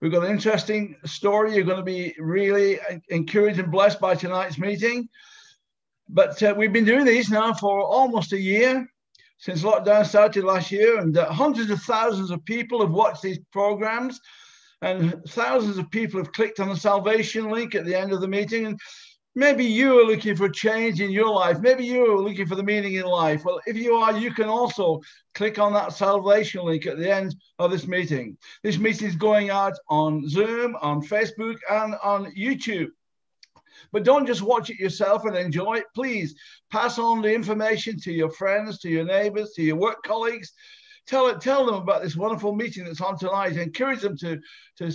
We've got an interesting story. You're going to be really encouraged and blessed by tonight's meeting. But uh, we've been doing these now for almost a year since lockdown started last year, and uh, hundreds of thousands of people have watched these programs, and thousands of people have clicked on the salvation link at the end of the meeting. And maybe you are looking for change in your life. Maybe you are looking for the meaning in life. Well, if you are, you can also click on that salvation link at the end of this meeting. This meeting is going out on Zoom, on Facebook, and on YouTube. But don't just watch it yourself and enjoy it. Please pass on the information to your friends, to your neighbors, to your work colleagues. Tell it, tell them about this wonderful meeting that's on tonight. Encourage them to, to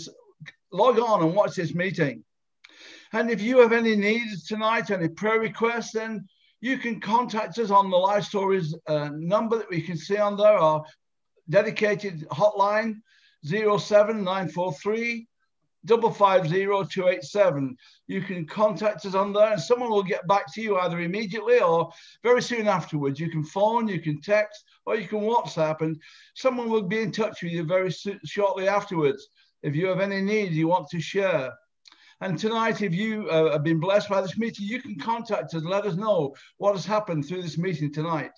log on and watch this meeting. And if you have any needs tonight, any prayer requests, then you can contact us on the Life Stories uh, number that we can see on there, our dedicated hotline 07943 double five zero two eight seven. You can contact us on there, and someone will get back to you either immediately or very soon afterwards. You can phone, you can text, or you can WhatsApp, and someone will be in touch with you very shortly afterwards if you have any needs you want to share. And tonight, if you uh, have been blessed by this meeting, you can contact us. Let us know what has happened through this meeting tonight.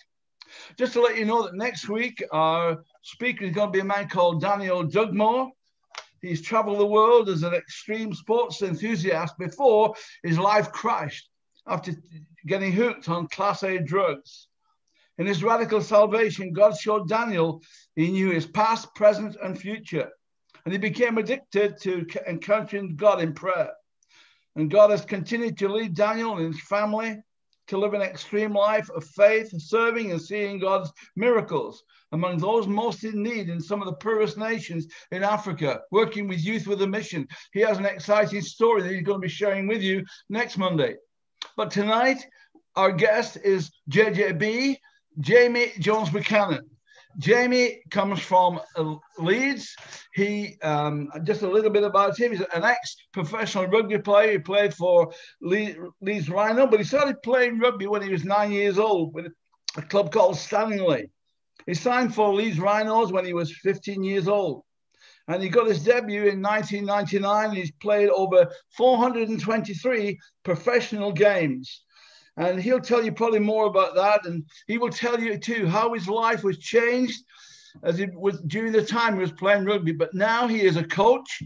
Just to let you know that next week, our speaker is going to be a man called Daniel Dugmore. He's traveled the world as an extreme sports enthusiast before his life crashed after getting hooked on Class A drugs. In his radical salvation, God showed Daniel he knew his past, present, and future. And he became addicted to encountering God in prayer. And God has continued to lead Daniel and his family to live an extreme life of faith, serving and seeing God's miracles among those most in need in some of the poorest nations in Africa, working with youth with a mission. He has an exciting story that he's going to be sharing with you next Monday. But tonight, our guest is JJB, Jamie Jones Buchanan. Jamie comes from uh, Leeds. He um, just a little bit about him. He's an ex-professional rugby player. He played for Leeds Rhino, but he started playing rugby when he was nine years old with a club called Stanley. He signed for Leeds Rhinos when he was 15 years old. And he got his debut in 1999. He's played over 423 professional games and he'll tell you probably more about that. And he will tell you too how his life was changed as it was during the time he was playing rugby. But now he is a coach,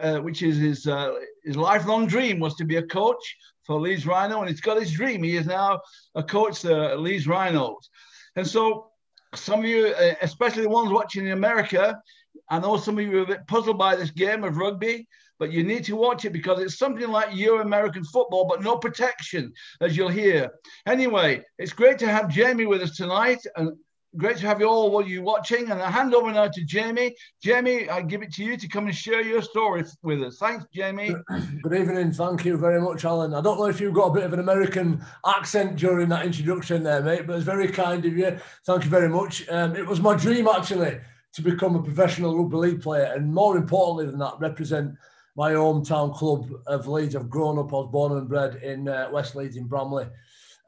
uh, which is his uh, his lifelong dream was to be a coach for Leeds Rhino, and he's got his dream. He is now a coach at Leeds Rhinos, and so some of you, uh, especially the ones watching in America, I know some of you are a bit puzzled by this game of rugby but you need to watch it because it's something like your American football, but no protection, as you'll hear. Anyway, it's great to have Jamie with us tonight, and great to have you all while you're watching. And I hand over now to Jamie. Jamie, I give it to you to come and share your story with us. Thanks, Jamie. Good evening. Thank you very much, Alan. I don't know if you've got a bit of an American accent during that introduction there, mate, but it's very kind of you. Thank you very much. Um, it was my dream, actually, to become a professional rugby league player, and more importantly than that, represent my hometown club of Leeds. I've grown up, I was born and bred in uh, West Leeds in Bramley.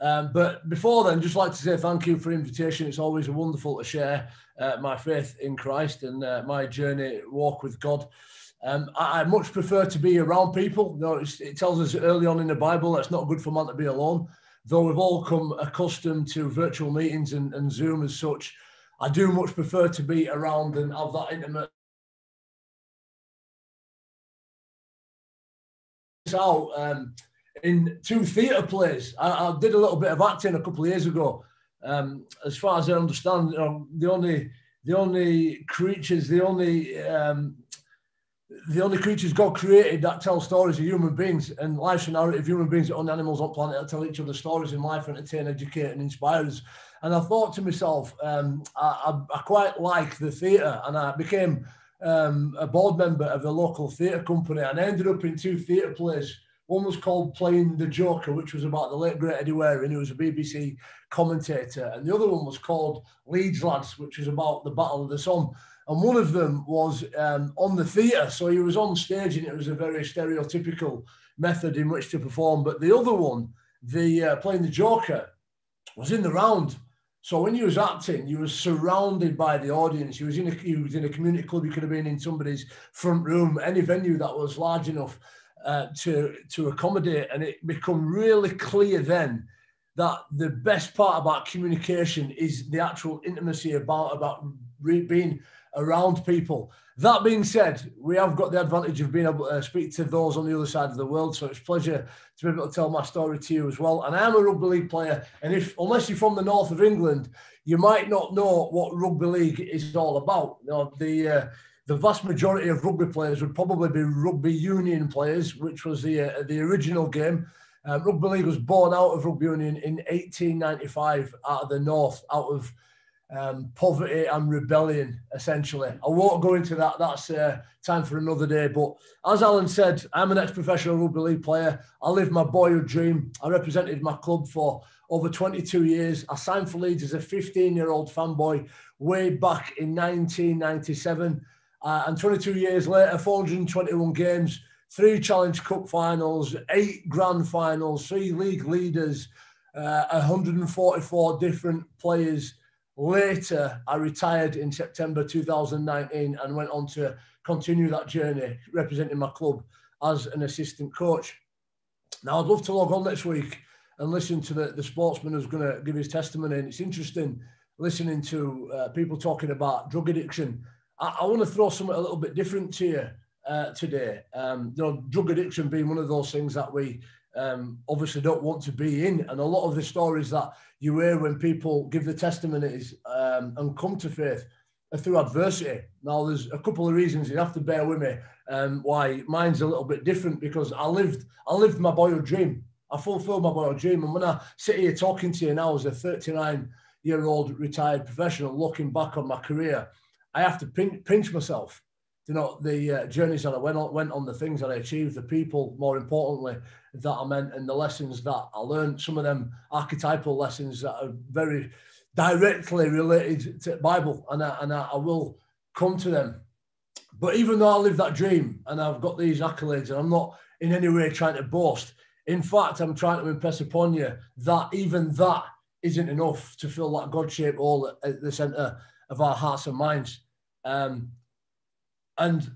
Um, but before then, just like to say thank you for the invitation. It's always wonderful to share uh, my faith in Christ and uh, my journey walk with God. Um, I, I, much prefer to be around people. You know, it tells us early on in the Bible that it's not good for man to be alone. Though we've all come accustomed to virtual meetings and, and Zoom as such, I do much prefer to be around and have that intimate out um, in two theatre plays. I, I, did a little bit of acting a couple of years ago. Um, as far as I understand, you know, the only the only creatures, the only um, the only creatures God created that tell stories are human beings, and life's a narrative. Human beings are on animals on planet that tell each other stories in life, entertain, educate, and inspire us. And I thought to myself, um, I, I, I, quite like the theatre, and I became um, a board member of the local theatre company, and I ended up in two theatre plays. One was called Playing the Joker, which was about the late great Eddie Waring, who was a BBC commentator, and the other one was called Leeds Lads, which was about the Battle of the Somme. And one of them was um, on the theatre, so he was on stage, and it was a very stereotypical method in which to perform. But the other one, the uh, Playing the Joker, was in the round So when you was acting, you were surrounded by the audience. You was in a you was in a community club. You could have been in somebody's front room, any venue that was large enough uh, to to accommodate. And it become really clear then that the best part about communication is the actual intimacy about about re- being around people. That being said, we have got the advantage of being able to speak to those on the other side of the world. So it's a pleasure to be able to tell my story to you as well. And I'm a rugby league player. And if, unless you're from the north of England, you might not know what rugby league is all about. You know, the, uh, the vast majority of rugby players would probably be rugby union players, which was the, uh, the original game. Um, rugby league was born out of rugby union in 1895 out of the north, out of um, poverty and rebellion, essentially. I won't go into that. That's uh, time for another day. But as Alan said, I'm an ex-professional rugby league player. I lived my boyhood dream. I represented my club for over 22 years. I signed for Leeds as a 15-year-old fanboy way back in 1997. Uh, and 22 years later, 421 games, three Challenge Cup finals, eight grand finals, three league leaders, uh, 144 different players Later, I retired in September 2019 and went on to continue that journey representing my club as an assistant coach. Now, I'd love to log on next week and listen to the, the sportsman who's going to give his testimony. And it's interesting listening to uh, people talking about drug addiction. I, I want to throw something a little bit different to you uh, today. Um, you know, drug addiction being one of those things that we um, obviously don't want to be in. And a lot of the stories that you hear when people give the testimonies um, and come to faith are through adversity. Now, there's a couple of reasons you have to bear with me um, why mine's a little bit different because I lived I lived my boyhood dream. I fulfilled my boyhood dream. And when I sit here talking to you now as a 39 year old retired professional, looking back on my career, I have to pinch, pinch myself you know the uh, journeys that I went on, went on, the things that I achieved, the people, more importantly, that I meant, and the lessons that I learned. Some of them archetypal lessons that are very directly related to Bible, and I, and I, I will come to them. But even though I live that dream and I've got these accolades, and I'm not in any way trying to boast. In fact, I'm trying to impress upon you that even that isn't enough to fill that God shaped hole at the center of our hearts and minds. Um, and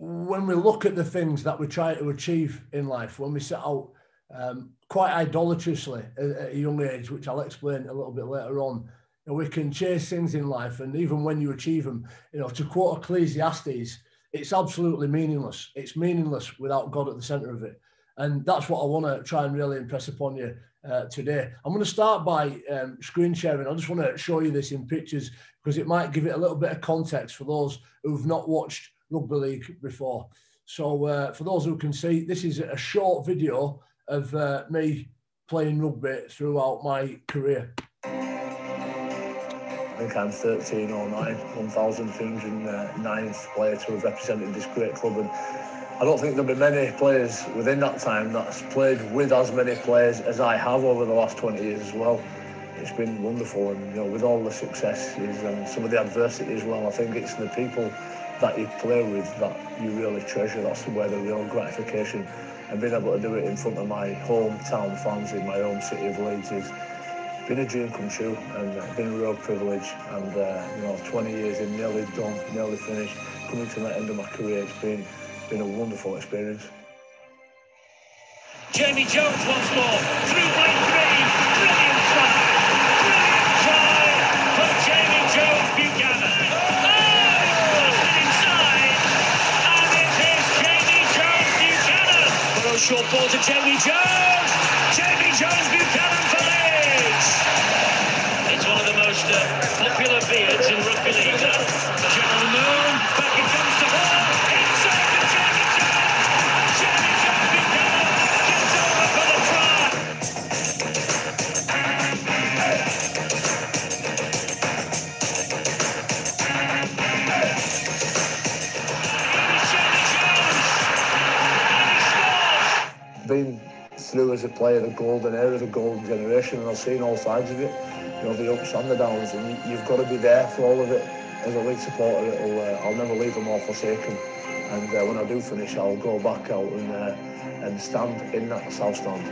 when we look at the things that we try to achieve in life, when we set out um, quite idolatrously at, at, a young age, which I'll explain a little bit later on, you know, we can chase things in life, and even when you achieve them, you know, to quote Ecclesiastes, it's absolutely meaningless. It's meaningless without God at the center of it, and that's what I want to try and really impress upon you uh, today. I'm going to start by um, screen sharing. I just want to show you this in pictures because it might give it a little bit of context for those who've not watched rugby league before. So uh, for those who can see, this is a short video of uh, me playing rugby throughout my career. I think I'm 13 or 9, 1,309th player to have represented this great club. And I don't think there'll be many players within that time that's played with as many players as I have over the last 20 years as well. It's been wonderful, and you know, with all the successes and some of the adversity as well, I think it's the people that you play with that you really treasure. That's where the real gratification and being able to do it in front of my hometown fans in my home city of Leeds is been a dream come true and been a real privilege. And uh, you know, 20 years in, nearly done, nearly finished, coming to the end of my career, it's been been a wonderful experience. Jamie Jones once more, through line three, brilliant try, short ball to Jamie Jones, Jamie Jones Buchanan for Leeds. It's one of the most uh, popular beards in rugby league. General was a player of the golden era, the golden generation, and I've seen all sides of it. You know, the ups and the downs, and you've got to be there for all of it. As a league supporter, it'll, uh, I'll never leave them all forsaken. And uh, when I do finish, I'll go back out and, uh, and stand in that south stand.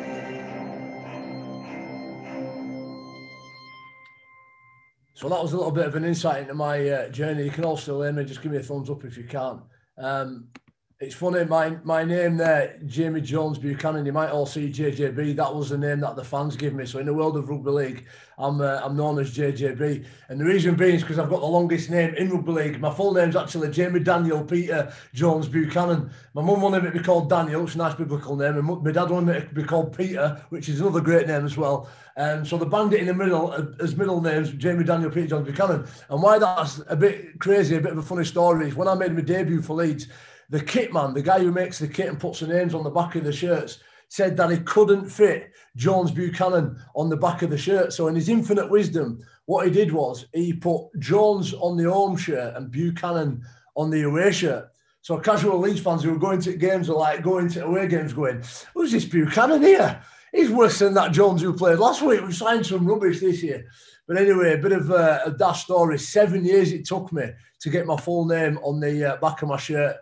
So that was a little bit of an insight into my uh, journey. You can all still hear me. Just give me a thumbs up if you can. Um, it's funny, my my name there, Jamie Jones Buchanan. You might all see JJB. That was the name that the fans give me. So in the world of rugby league, I'm uh, I'm known as JJB. And the reason being is because I've got the longest name in rugby league. My full name's actually Jamie Daniel Peter Jones Buchanan. My mum wanted me to be called Daniel, which is a nice biblical name, and my dad wanted me to be called Peter, which is another great name as well. And um, so the bandit in the middle uh, as middle names, Jamie Daniel Peter Jones Buchanan. And why that's a bit crazy, a bit of a funny story is when I made my debut for Leeds the kit man, the guy who makes the kit and puts the names on the back of the shirts, said that he couldn't fit Jones Buchanan on the back of the shirt. So, in his infinite wisdom, what he did was he put Jones on the home shirt and Buchanan on the away shirt. So, casual Leeds fans who were going to games are like going to away games, going, "Who's this Buchanan here? He's worse than that Jones who played last week. We signed some rubbish this year." But anyway, a bit of a, a dash story. Seven years it took me to get my full name on the uh, back of my shirt.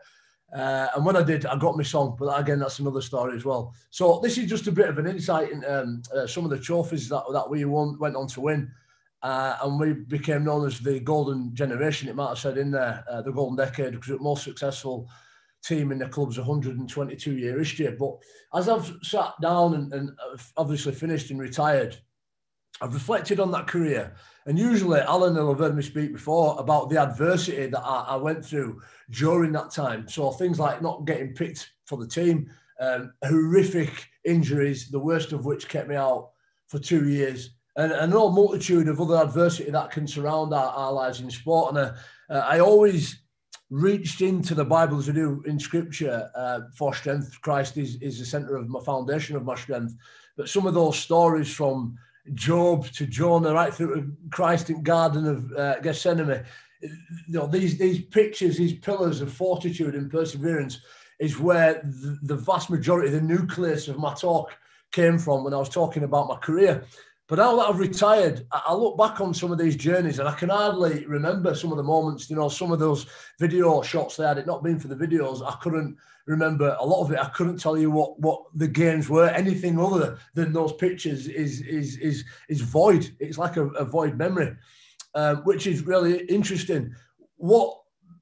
Uh, and when I did, I got my song, but again, that's another story as well. So this is just a bit of an insight in um, uh, some of the trophies that, that we won, went on to win. Uh, and we became known as the golden generation, it might have said in there, uh, the golden decade, because we're the most successful team in the club's 122 year history. But as I've sat down and, and obviously finished and retired, I've reflected on that career. And usually, Alan will have heard me speak before about the adversity that I, I went through during that time. So things like not getting picked for the team, um, horrific injuries, the worst of which kept me out for two years, and, and a whole multitude of other adversity that can surround our, our lives in sport. And uh, I always reached into the Bible as I do in Scripture uh, for strength. Christ is, is the center of my foundation of my strength. But some of those stories from Job to Jonah, right through to Christ in Garden of uh, Gethsemane. You know, these these pictures, these pillars of fortitude and perseverance, is where the, the vast majority, of the nucleus of my talk came from when I was talking about my career. But now that I've retired, I look back on some of these journeys and I can hardly remember some of the moments, you know, some of those video shots there. Had it not been for the videos, I couldn't remember a lot of it. I couldn't tell you what what the games were. Anything other than those pictures is is is is void. It's like a, a void memory, um, which is really interesting. What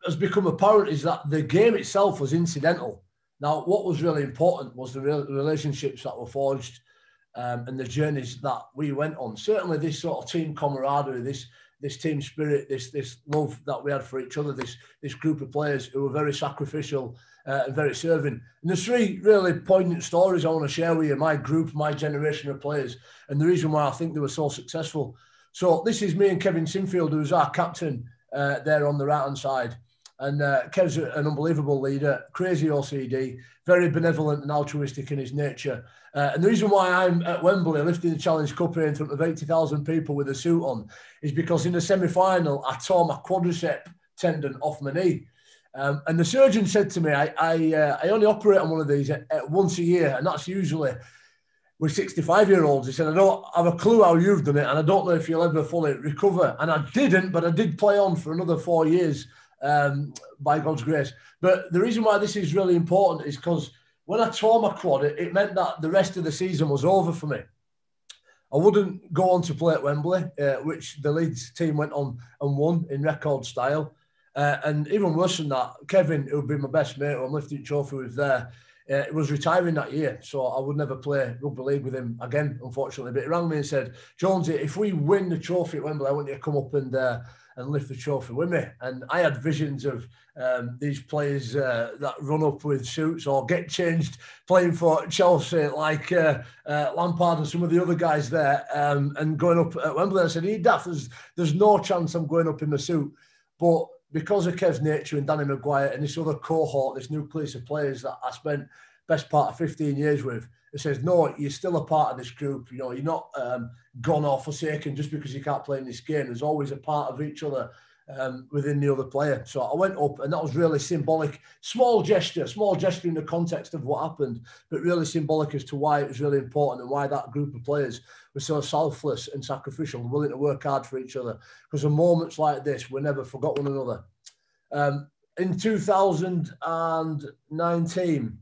has become apparent is that the game itself was incidental. Now, what was really important was the relationships that were forged um, and the journeys that we went on. Certainly, this sort of team camaraderie, this this team spirit, this this love that we had for each other, this this group of players who were very sacrificial uh, and very serving. And there's three really poignant stories I want to share with you. My group, my generation of players, and the reason why I think they were so successful. So this is me and Kevin Sinfield, who's our captain uh, there on the right hand side. And uh, Kev's an unbelievable leader, crazy OCD, very benevolent and altruistic in his nature. Uh, and the reason why I'm at Wembley lifting the Challenge Cup here in front of 80,000 people with a suit on is because in the semi final, I tore my quadricep tendon off my knee. Um, and the surgeon said to me, I, I, uh, I only operate on one of these at, at once a year, and that's usually with 65 year olds. He said, I don't have a clue how you've done it, and I don't know if you'll ever fully recover. And I didn't, but I did play on for another four years um, by God's grace. But the reason why this is really important is because when I tore my quad, it, it, meant that the rest of the season was over for me. I wouldn't go on to play at Wembley, uh, which the Leeds team went on and won in record style. Uh, and even worse than that, Kevin, who would be my best mate, who I'm lifting trophy with there, uh, was retiring that year. So I would never play rugby league with him again, unfortunately. But he rang me and said, Jonesy, if we win the trophy at Wembley, I want you to come up and uh, and lift the trophy with me. And I had visions of um, these players uh, that run up with suits or get changed playing for Chelsea, like uh, uh, Lampard and some of the other guys there, um, and going up at Wembley. I said, "He daft, there's, there's no chance I'm going up in the suit. But because of Kev's nature and Danny McGuire and this other cohort, this nucleus of players that I spent best part of 15 years with, it says, no, you're still a part of this group. You know, you're not um, gone or forsaken just because you can't play in this game. There's always a part of each other um, within the other player. So I went up, and that was really symbolic. Small gesture, small gesture in the context of what happened, but really symbolic as to why it was really important and why that group of players were so selfless and sacrificial, and willing to work hard for each other. Because in moments like this, we never forgot one another. Um, in 2019,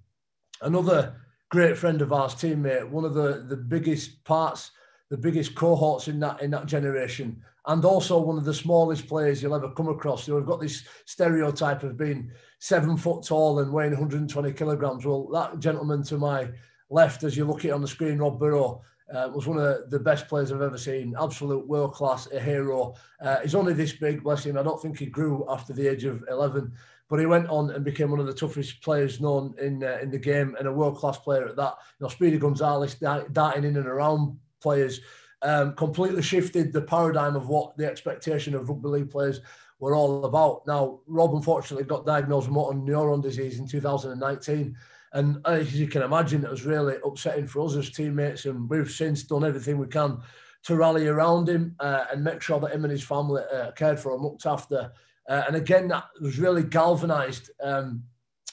another great friend of ours, teammate, one of the, the biggest parts, the biggest cohorts in that in that generation, and also one of the smallest players you'll ever come across. You know, we've got this stereotype of being seven foot tall and weighing 120 kilograms. Well, that gentleman to my left, as you look at it on the screen, Rob Burrow, uh, was one of the best players I've ever seen. Absolute world class, a hero. Uh, he's only this big, bless him. I don't think he grew after the age of 11, but he went on and became one of the toughest players known in uh, in the game and a world class player at that. You know, Speedy Gonzales darting in and around players. Um, completely shifted the paradigm of what the expectation of rugby league players were all about. Now, Rob unfortunately got diagnosed with motor neuron disease in 2019. And as you can imagine, it was really upsetting for us as teammates. And we've since done everything we can to rally around him uh, and make sure that him and his family uh, cared for and looked after. Uh, and again, that was really galvanised um,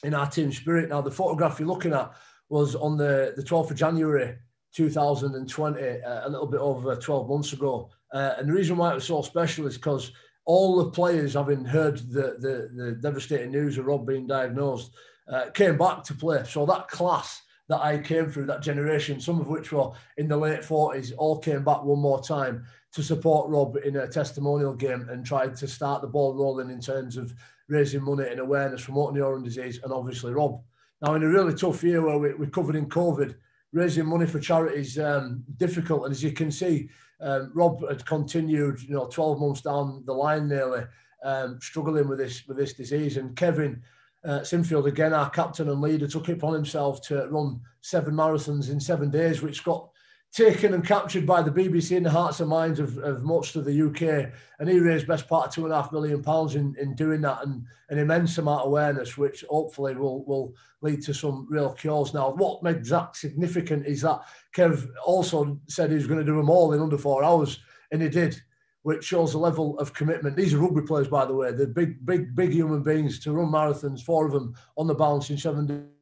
in our team spirit. Now, the photograph you're looking at was on the, the 12th of January 2020, uh, a little bit over 12 months ago. Uh, and the reason why it was so special is because all the players, having heard the, the, the devastating news of Rob being diagnosed, uh, came back to play. So that class that I came through, that generation, some of which were in the late 40s, all came back one more time to support Rob in a testimonial game and tried to start the ball rolling in terms of raising money and awareness for motor neuron disease and obviously Rob. Now, in a really tough year where we, we're covered in COVID, raising money for charities um, difficult. And as you can see, um, Rob had continued, you know, 12 months down the line nearly, um, struggling with this with this disease. And Kevin uh, Sinfield, again, our captain and leader, took it upon himself to run seven marathons in seven days, which got taken and captured by the BBC in the hearts and minds of, of most of the UK. And he raised best part of two and a half million pounds in, in doing that and an immense amount of awareness, which hopefully will, will lead to some real cures. Now, what makes that significant is that Kev also said he was going to do them all in under four hours, and he did, which shows the level of commitment. These are rugby players, by the way. They're big, big, big human beings to run marathons, four of them on the bounce in seven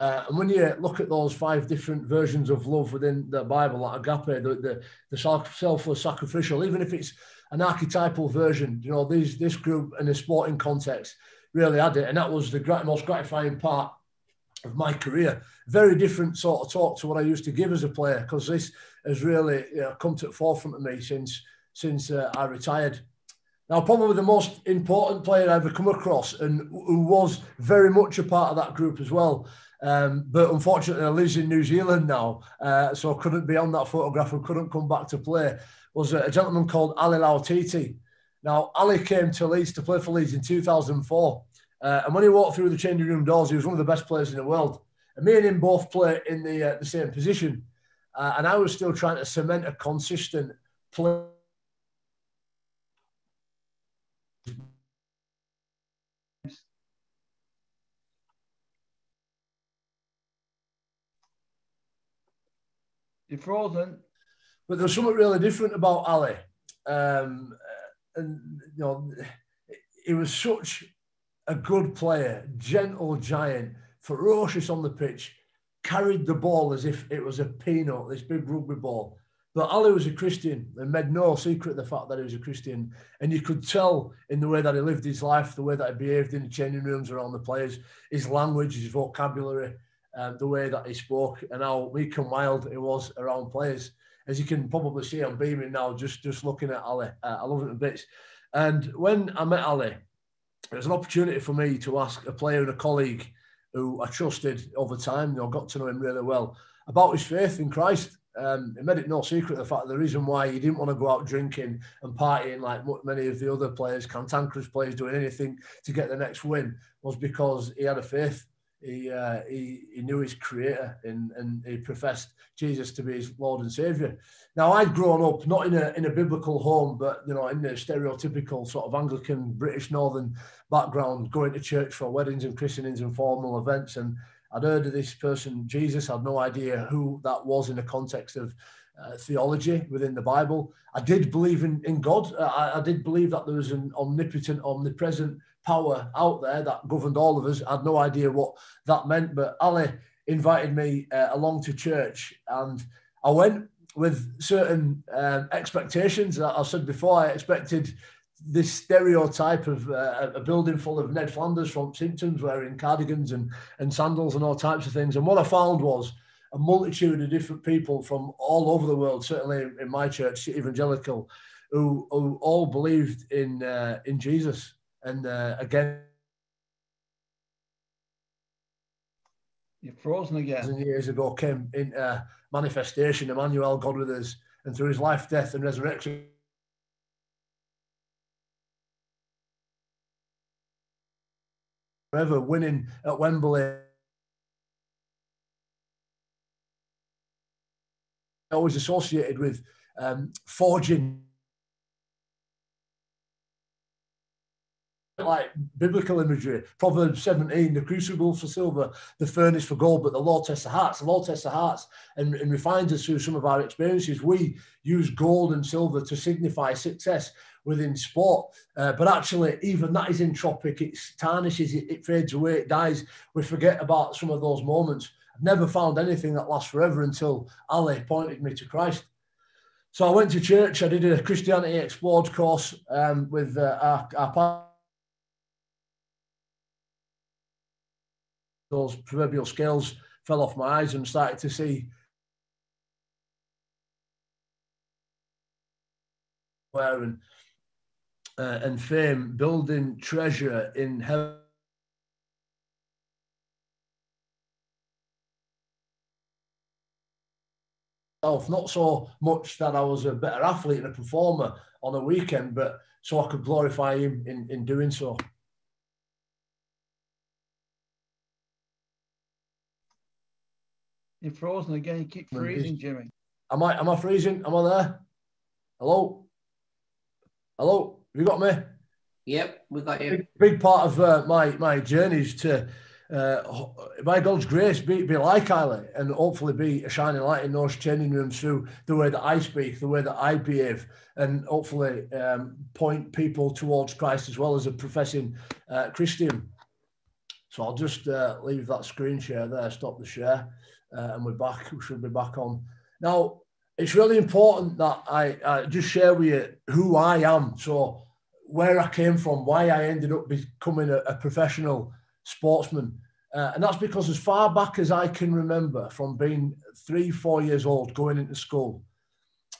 Uh, and when you look at those five different versions of love within the Bible, like agape, the, the, the selfless sacrificial, even if it's an archetypal version, you know, these this group in a sporting context really had it. And that was the most gratifying part of my career. Very different sort of talk to what I used to give as a player, because this has really you know, come to the forefront of me since since uh, I retired. Now, probably the most important player I ever come across, and who was very much a part of that group as well, um, but unfortunately, I lives in New Zealand now, uh, so I couldn't be on that photograph and couldn't come back to play. Was a gentleman called Ali Lauitiiti. Now, Ali came to Leeds to play for Leeds in 2004. Uh, and when he walked through the changing room doors, he was one of the best players in the world. And me and him both play in the, uh, the same position. Uh, and I was still trying to cement a consistent play You're frozen. But there's something really different about Ali. Um, and, you know, he was such a good player, gentle giant, ferocious on the pitch, carried the ball as if it was a peanut, this big rugby ball. But Ali was a Christian and made no secret of the fact that he was a Christian. And you could tell in the way that he lived his life, the way that he behaved in the changing rooms around the players, his language, his vocabulary, um, the way that he spoke and how weak and wild he was around players. As you can probably see, I'm beaming now just, just looking at Ali. Uh, I love it a bit. And when I met Ali, it was an opportunity for me to ask a player and a colleague who I trusted over time, you know, got to know him really well, about his faith in Christ. Um, made it no secret the fact the reason why he didn't want to go out drinking and partying like many of the other players, cantankerous players doing anything to get the next win, was because he had a faith he, uh, he, he knew his creator and, and he professed Jesus to be his Lord and Savior. Now, I'd grown up not in a, in a biblical home, but, you know, in the stereotypical sort of Anglican British Northern background, going to church for weddings and christenings and formal events. And I'd heard of this person, Jesus, I had no idea who that was in the context of uh, theology within the Bible. I did believe in, in God. I, I, did believe that there was an omnipotent, omnipresent power out there that governed all of us. I had no idea what that meant, but Ali invited me uh, along to church and I went with certain um, expectations. I said before, I expected this stereotype of uh, a building full of Ned Flanders from Simpsons wearing cardigans and, and sandals and all types of things. And what I found was a multitude of different people from all over the world, certainly in my church, Evangelical, who, who all believed in uh, in Jesus. And uh, again, you're frozen again. Years ago, came in uh, manifestation, Emmanuel, God with us, and through His life, death, and resurrection. Forever winning at Wembley always associated with um, forging like biblical imagery. Proverbs 17, the crucible for silver, the furnace for gold, but the Lord tests the hearts. The Lord tests the hearts and, and refines us through some of our experiences. We use gold and silver to signify success within sport. Uh, but actually, even that is entropic. It tarnishes, it, it fades away, it dies. We forget about some of those moments I've never found anything that lasts forever until Ali pointed me to Christ. So I went to church. I did a Christianity Explored course um, with uh, our, our those proverbial scales fell off my eyes and started to see where and uh, and fame, building treasure in heaven not so much that I was a better athlete and a performer on a weekend, but so I could glorify him in, in doing so. You're frozen again. You keep freezing, Jimmy. Am I am I freezing? Am I there? Hello? Hello? Have you got me? Yep, we got you. Big, big part of uh, my my journey is to uh, by God's grace, be, be like Ali and hopefully be a shining light in those changing rooms through the way that I speak, the way that I behave, and hopefully um, point people towards Christ as well as a professing uh, Christian. So I'll just uh, leave that screen share there, stop the share, uh, and we're back. We should be back on. Now, it's really important that I, I just share with you who I am. So, where I came from, why I ended up becoming a, a professional sportsman. Uh, and that's because as far back as I can remember, from being three, four years old, going into school,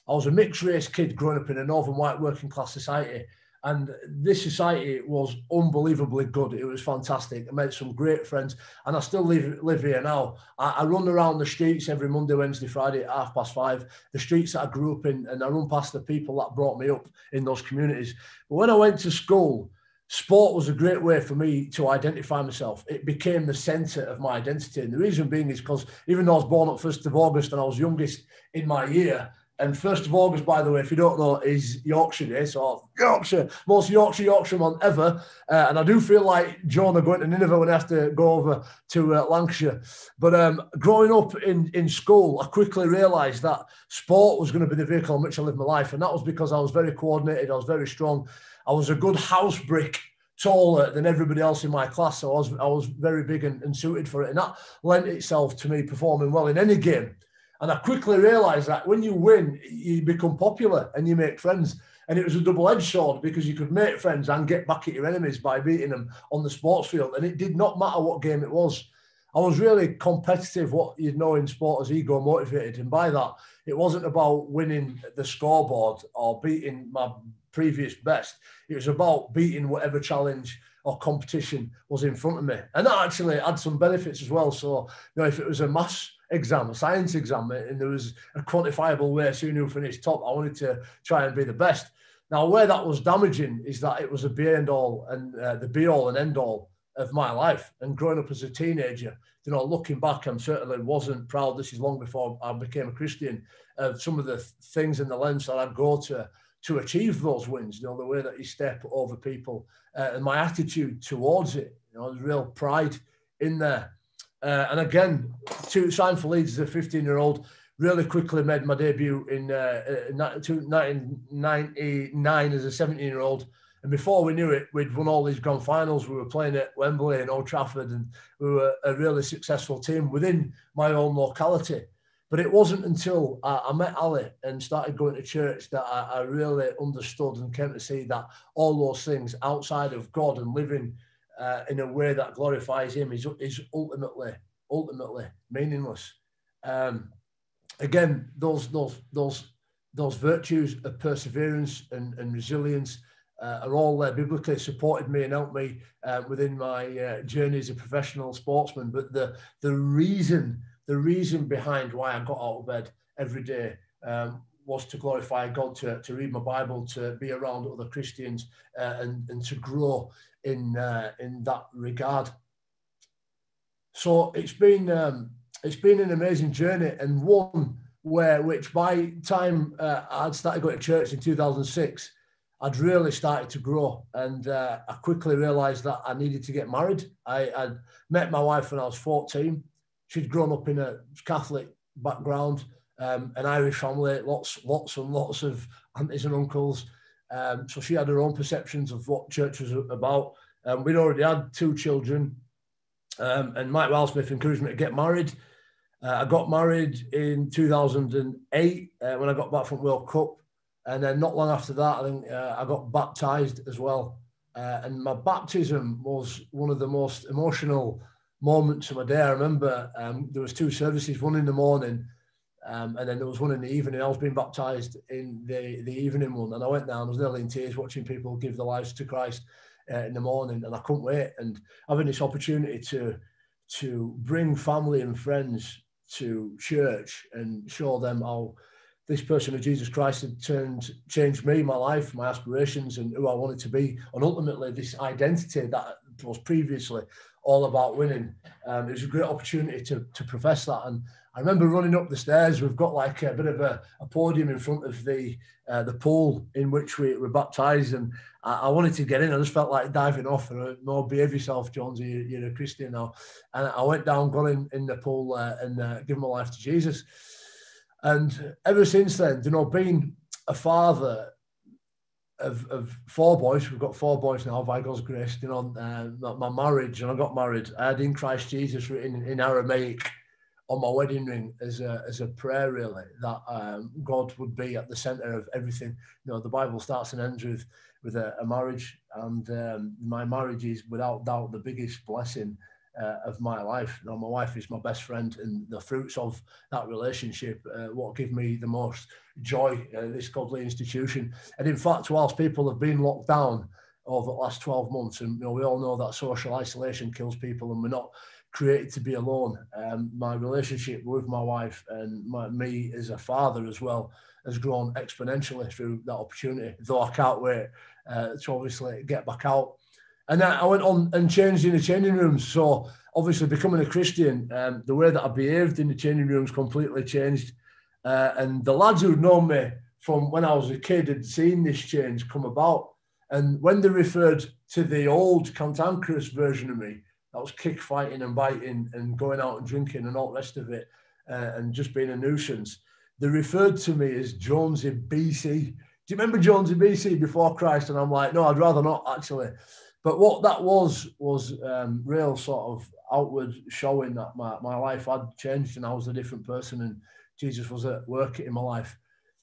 I was a mixed race kid growing up in a northern white working class society. And this society was unbelievably good. It was fantastic. I made some great friends, and I still live, live here now. I, I run around the streets every Monday, Wednesday, Friday at half past five, the streets that I grew up in, and I run past the people that brought me up in those communities. But when I went to school, sport was a great way for me to identify myself. It became the centre of my identity. And the reason being is because even though I was born on 1st of August and I was youngest in my year, and 1st of August, by the way, if you don't know, is Yorkshire Day. So Yorkshire, most Yorkshire Yorkshireman ever. Uh, and I do feel like Jonah going to Nineveh when I have to go over to uh, Lancashire. But um, growing up in, in school, I quickly realised that sport was going to be the vehicle in which I lived my life. And that was because I was very coordinated, I was very strong. I was a good house brick taller than everybody else in my class. So I was, I was very big and, and suited for it. And that lent itself to me performing well in any game. And I quickly realized that when you win, you become popular and you make friends. And it was a double edged sword because you could make friends and get back at your enemies by beating them on the sports field. And it did not matter what game it was. I was really competitive, what you'd know in sport as ego motivated. And by that, it wasn't about winning the scoreboard or beating my previous best. It was about beating whatever challenge or competition was in front of me. And that actually had some benefits as well. So, you know, if it was a maths exam, a science exam, and there was a quantifiable way soon who finished top, I wanted to try and be the best. Now, where that was damaging is that it was a be and all and uh, the be all and end all of my life. And growing up as a teenager, you know, looking back, I'm certainly wasn't proud. This is long before I became a Christian. Of some of the things in the lens that I'd go to to achieve those wins. You know, the way that you step over people uh, and my attitude towards it. You know, there's real pride in there. Uh, and again, to sign for Leeds as a 15 year old, really quickly made my debut in uh, 1999 as a 17 year old. And before we knew it, we'd won all these grand finals. We were playing at Wembley and Old Trafford, and we were a really successful team within my own locality. But it wasn't until I, I met Ali and started going to church that I, I, really understood and came to see that all those things outside of God and living uh, in a way that glorifies Him is, is ultimately ultimately meaningless. Um, again, those those those those virtues of perseverance and, and resilience uh, are all uh, biblically supported me and helped me uh, within my uh, journey as a professional sportsman. But the the reason the reason behind why I got out of bed every day um, was to glorify God, to, to read my Bible, to be around other Christians, uh, and and to grow in uh, in that regard. So it's been um, it's been an amazing journey and one where which by time uh, I'd started going to church in 2006 I'd really started to grow and uh, I quickly realized that I needed to get married. I met my wife when I was 14. She'd grown up in a Catholic background, um, an Irish family, lots, lots and lots of aunties and uncles. Um, so she had her own perceptions of what church was about. Um, we'd already had two children, um, and Mike Wildsmith encouraged me to get married. Uh, I got married in 2008 uh, when I got back from World Cup. And then not long after that, I think uh, I got baptized as well. Uh, and my baptism was one of the most emotional moments of my day. I remember um, there was two services, one in the morning, um, and then there was one in the evening. I was being baptized in the, the evening one, and I went down. I was nearly in tears watching people give their lives to Christ uh, in the morning, and I couldn't wait. And having this opportunity to to bring family and friends to church and show them how this person of Jesus Christ had turned, changed me, my life, my aspirations, and who I wanted to be, and ultimately this identity that was previously all about winning. Um, it was a great opportunity to, to profess that. And I remember running up the stairs. We've got like a bit of a, a podium in front of the uh, the pool in which we were baptized, and I, I, wanted to get in. I just felt like diving off. And no, behave yourself, Jones. You're, you're, a Christian now. And I went down, got in in the pool, uh, and uh, given my life to Jesus. And ever since then, you know, being a father of, of four boys, we've got four boys now by God's grace, you know, uh, my marriage, and I got married, I had in Christ Jesus written in Aramaic on my wedding ring as a, as a prayer, really, that um, God would be at the center of everything. You know, the Bible starts and ends with, with a, a marriage, and um, my marriage is without doubt the biggest blessing uh, of my life. You know, my wife is my best friend, and the fruits of that relationship, uh, what give me the most joy, uh, this godly institution. And in fact, whilst people have been locked down over the last 12 months, and you know, we all know that social isolation kills people, and we're not created to be alone. Um, my relationship with my wife and my, me as a father as well has grown exponentially through that opportunity. Though I can't wait uh, to obviously get back out and I went on and changed in the changing rooms. So obviously, becoming a Christian, um, the way that I behaved in the changing rooms completely changed. Uh, and the lads who'd known me from when I was a kid had seen this change come about. And when they referred to the old cantankerous version of me, that was kick fighting and biting and going out and drinking and all the rest of it, uh, and just being a nuisance, they referred to me as Jonesy BC. Do you remember Jonesy BC before Christ? And I'm like, no, I'd rather not actually. But what that was was um, real sort of outward showing that my, my life had changed and I was a different person and Jesus was at work in my life.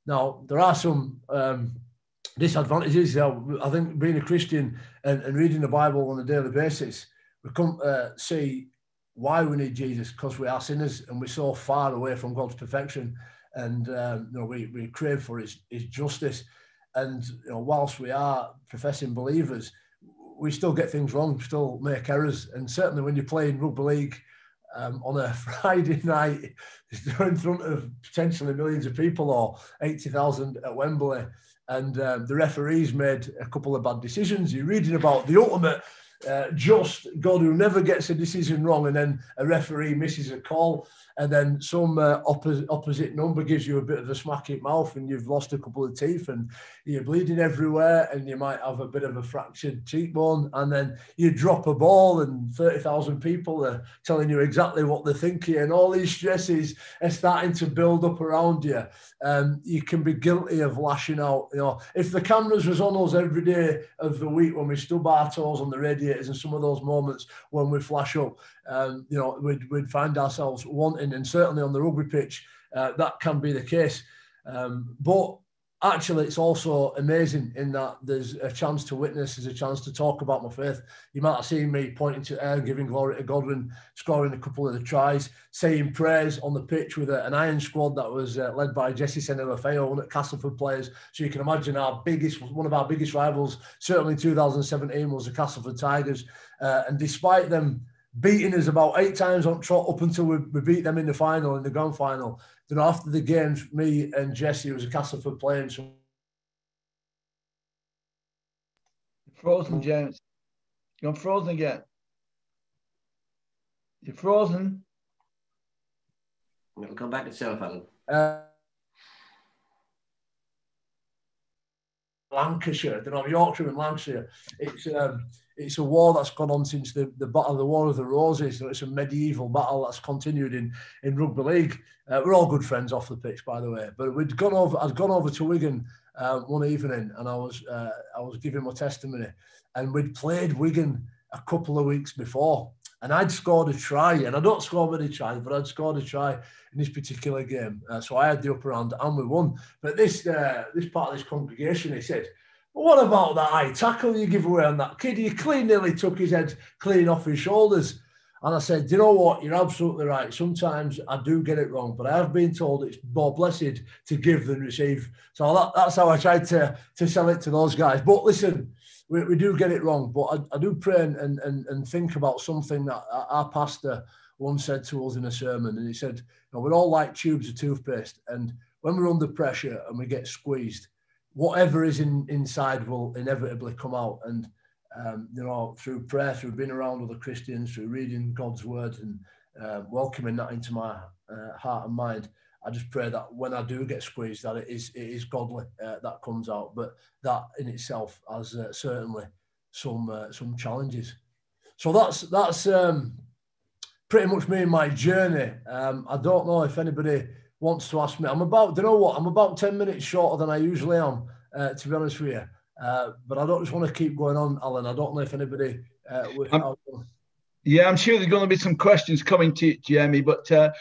Now there are some um, disadvantages. I think being a Christian and, and, reading the Bible on a daily basis, we come uh, see why we need Jesus because we are sinners and we're so far away from God's perfection, and um, you know we, we crave for His His justice. And you know, whilst we are professing believers, we still get things wrong, still make errors, and certainly when you're playing rugby league um, on a Friday night in front of potentially millions of people or eighty thousand at Wembley, and um, the referees made a couple of bad decisions. You're reading about the ultimate uh, just God who never gets a decision wrong, and then a referee misses a call, and then some uh, opposite, opposite number gives you a bit of a smacky mouth, and you've lost a couple of teeth, and you're bleeding everywhere, and you might have a bit of a fractured cheekbone, and then you drop a ball, and thirty thousand people are telling you exactly what they're thinking, and all these stresses are starting to build up around you. Um, you can be guilty of lashing out. You know, if the cameras was on us every day of the week when we stub our toes on the radio radiators and some of those moments when we flash up, um, you know, we'd, we'd find ourselves wanting, and certainly on the rugby pitch, uh, that can be the case. Um, but actually, it's also amazing in that there's a chance to witness, there's a chance to talk about my faith. You might have seen me pointing to air, giving glory to God scoring a couple of the tries, saying prayers on the pitch with an iron squad that was uh, led by Jesse Sene-Lefao, one at Castleford players. So you can imagine our biggest, one of our biggest rivals, certainly in 2017, was the Castleford Tigers. Uh, and despite them beating us about eight times on trot up until we, we beat them in the final, in the grand final, then after the games, me and Jesse, was a Castleford playing. So frozen, James. You're frozen again. You're frozen. It'll come back itself, Alan. Uh, Lancashire, I don't know, Yorkshire and Lancashire. It's um, it's a war that's gone on since the, the battle, the War of the Roses. It's a medieval battle that's continued in, in rugby league. Uh, we're all good friends off the pitch, by the way. But we'd gone over. I'd gone over to Wigan uh, one evening, and I was uh, I was giving my testimony, and we'd played Wigan a couple of weeks before, and I'd scored a try, and I don't score many tries, but I'd scored a try in this particular game. Uh, so I had the upper hand, and we won. But this uh, this part of this congregation, he said what about that high tackle you give away on that kid? You clean nearly took his head clean off his shoulders. And I said, "Do you know what? You're absolutely right. Sometimes I do get it wrong, but I have been told it's more blessed to give than receive. So that, that's how I tried to, to sell it to those guys. But listen, we, we do get it wrong. But I, I do pray and, and, and think about something that our pastor once said to us in a sermon. And he said, you know, we're all like tubes of toothpaste. And when we're under pressure and we get squeezed, whatever is in, inside will inevitably come out. And um, you know, through prayer, through being around other Christians, through reading God's word and uh, welcoming that into my uh, heart and mind, I just pray that when I do get squeezed, that it is it is godly uh, that comes out. But that in itself has uh, certainly some uh, some challenges. So that's that's um, pretty much me and my journey. Um, I don't know if anybody wants to ask me. I'm about, do you know what? I'm about 10 minutes shorter than I usually am, uh, to be honest with you. Uh, but I don't just want to keep going on, Alan. I don't know if anybody. Uh, I'm, yeah, I'm sure there's going to be some questions coming to you, Jeremy. but uh,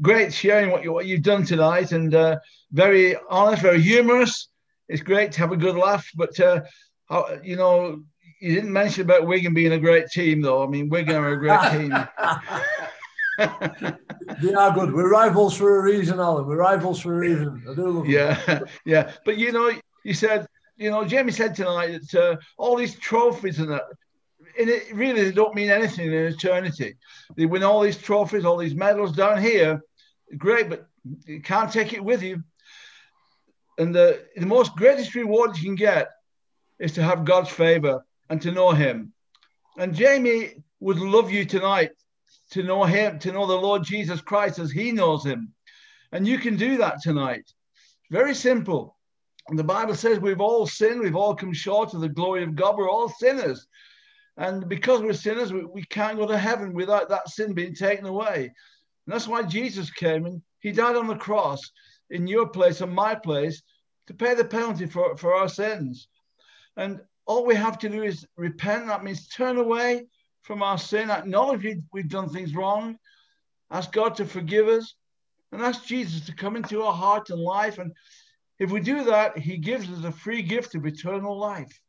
great sharing what, you, what you've done tonight and uh, very honest, very humorous. It's great to have a good laugh, but uh, how, you know, you didn't mention about Wigan being a great team, though. I mean, Wigan are a great team. They are good. We're rivals for a reason, Alan. We're rivals for a reason. I do love yeah, them. yeah. But you know, you said, you know, Jamie said tonight that uh, all these trophies and that, and it really they don't mean anything in eternity. They win all these trophies, all these medals down here, great, but you can't take it with you. And the, the most greatest reward you can get is to have God's favor and to know Him. And Jamie would love you tonight to know him, to know the Lord Jesus Christ as he knows him. And you can do that tonight. Very simple. And the Bible says we've all sinned, we've all come short of the glory of God, we're all sinners. And because we're sinners, we, we can't go to heaven without that sin being taken away. And that's why Jesus came and he died on the cross in your place and my place to pay the penalty for, for our sins. And all we have to do is repent. That means turn away from our sin, acknowledge we've done things wrong, ask God to forgive us, and ask Jesus to come into our heart and life. And if we do that, He gives us a free gift of eternal life.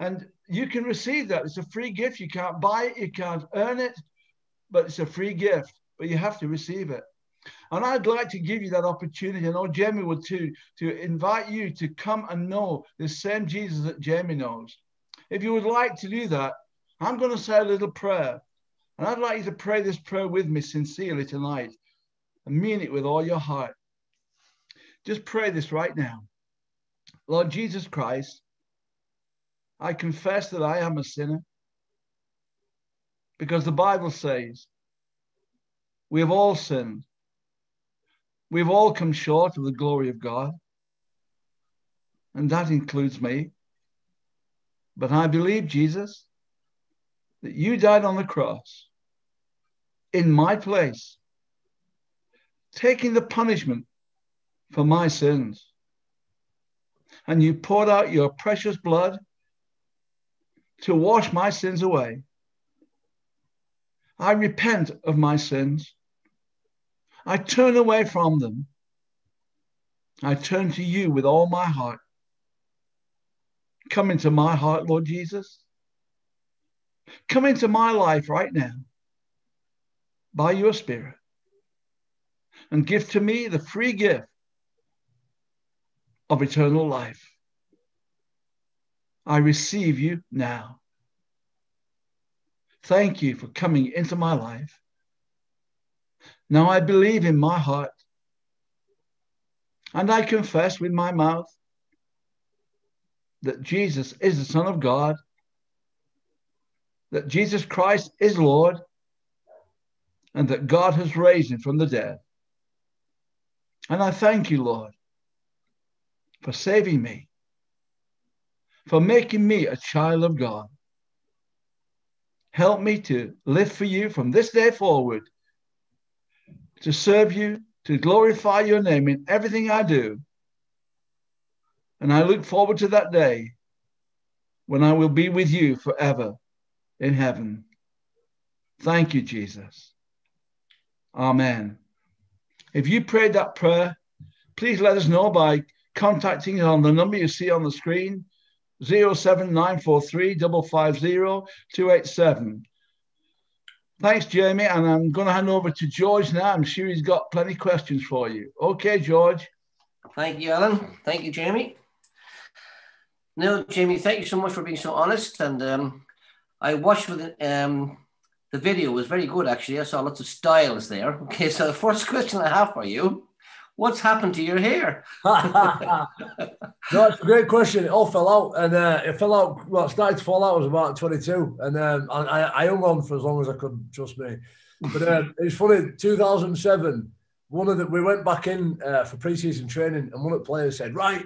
And you can receive that. It's a free gift. You can't buy it, you can't earn it, but it's a free gift. But you have to receive it. And I'd like to give you that opportunity. I know Jamie would too, to invite you to come and know the same Jesus that Jamie knows. If you would like to do that, I'm going to say a little prayer. And I'd like you to pray this prayer with me sincerely tonight and mean it with all your heart. Just pray this right now. Lord Jesus Christ, I confess that I am a sinner because the Bible says we have all sinned. We've all come short of the glory of God, and that includes me. But I believe, Jesus, that you died on the cross in my place, taking the punishment for my sins. And you poured out your precious blood to wash my sins away. I repent of my sins. I turn away from them I turn to you with all my heart. Come into my heart, Lord Jesus. Come into my life right now by your Spirit and give to me the free gift of eternal life. I receive you now. Thank you for coming into my life. Now I believe in my heart and I confess with my mouth that Jesus is the Son of God, that Jesus Christ is Lord, and that God has raised him from the dead. And I thank you, Lord, for saving me, for making me a child of God. Help me to live for you from this day forward, to serve you, to glorify your name in everything I do. And I look forward to that day when I will be with you forever in heaven. Thank you, Jesus. Amen. If you prayed that prayer, please let us know by contacting us on the number you see on the screen 07943 287. Thanks, Jamie. And I'm going to hand over to George now. I'm sure he's got plenty of questions for you. Okay, George. Thank you, Alan. Thank you, Jamie. No, Jamie, thank you so much for being so honest. And um, I watched with um, the video was very good, actually. I saw lots of styles there. Okay, so the first question I have for you What's happened to your hair? no, it's a great question. It all fell out, and uh, it fell out. Well, it started to fall out. I was about 22, and um, I, I hung on for as long as I could. Trust me. But um, it's funny. 2007, one of the we went back in uh, for preseason training, and one of the players said, "Right,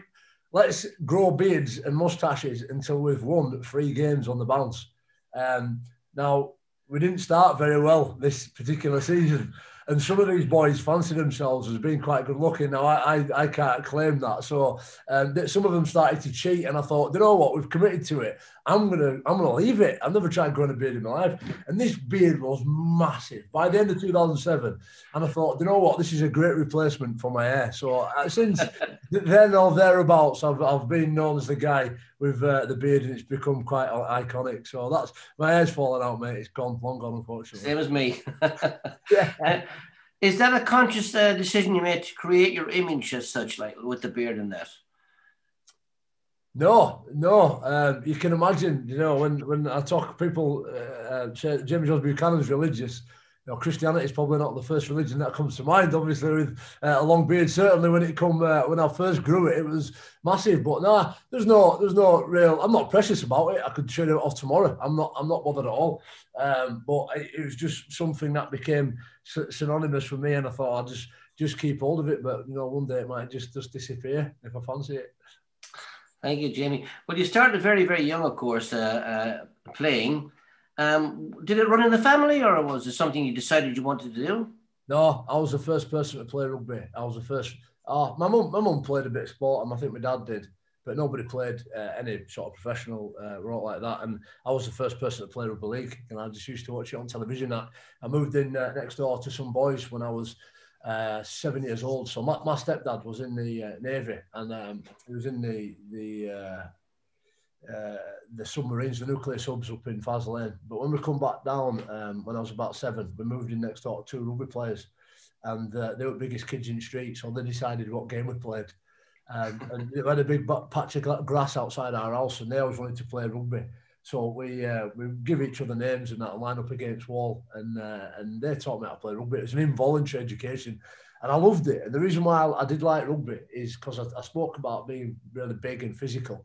let's grow beards and mustaches until we've won three games on the bounce." Um, now we didn't start very well this particular season and some of these boys fancy themselves as being quite good looking. Now I, I, I can't claim that. So um, some of them started to cheat, and I thought, you know what, we've committed to it. I'm gonna I'm gonna leave it. I've never tried growing a beard in my life, and this beard was massive by the end of 2007. And I thought, you know what, this is a great replacement for my hair. So uh, since then or thereabouts, I've I've been known as the guy with uh, the beard, and it's become quite iconic. So that's my hair's fallen out, mate. It's gone, long gone, unfortunately. Same as me. yeah. Uh, is that a conscious uh, decision you made to create your image as such, like with the beard and that? No, no. Um, you can imagine, you know, when, when I talk, people uh, uh say James Jones Buchanan's religious you know, Christianity is probably not the first religion that comes to mind. Obviously, with uh, a long beard, certainly when it come uh, when I first grew it, it was massive. But nah, there's no, there's no real. I'm not precious about it. I could shave it off tomorrow. I'm not, I'm not bothered at all. Um, but it, it, was just something that became synonymous for me, and I thought I'd just, just keep hold of it. But you know, one day it might just, just disappear if I fancy it. Thank you, Jamie. Well, you started very, very young, of course, uh, uh playing. Um, did it run in the family, or was it something you decided you wanted to do? No, I was the first person to play rugby. I was the first. Oh, my mum, my mum played a bit of sport, and I think my dad did, but nobody played uh, any sort of professional uh, role like that. And I was the first person to play rugby league, and I just used to watch it on television. I, I moved in uh, next door to some boys when I was uh, seven years old. So my, my stepdad was in the uh, navy, and um, he was in the the uh, uh, the submarines, the nuclear subs up in Faslane. But when we come back down, um, when I was about seven, we moved in next door to two rugby players, and uh, they were biggest kids in the street, so they decided what game we played. Um, and they had a big patch of grass outside our house, and they always wanted to play rugby. So we uh, we give each other names and that line up against wall, and uh, and they taught me how to play rugby. It was an involuntary education, and I loved it. And the reason why I, did like rugby is because I, I spoke about being really big and physical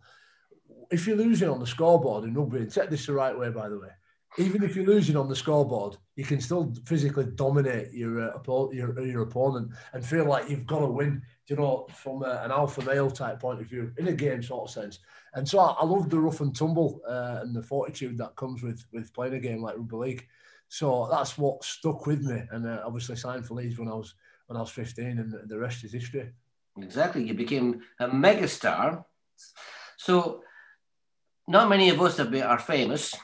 if you're losing on the scoreboard in rugby, and take this the right way, by the way, even if you're losing on the scoreboard, you can still physically dominate your uh, your, your opponent and feel like you've got to win. You know, from a, an alpha male type point of view, in a game sort of sense. And so I, I love the rough and tumble uh, and the fortitude that comes with with playing a game like rugby league. So that's what stuck with me, and uh, obviously signed for Leeds when I was when I was 15, and the, the rest is history. Exactly, you became a megastar. So not many of us have been, are famous.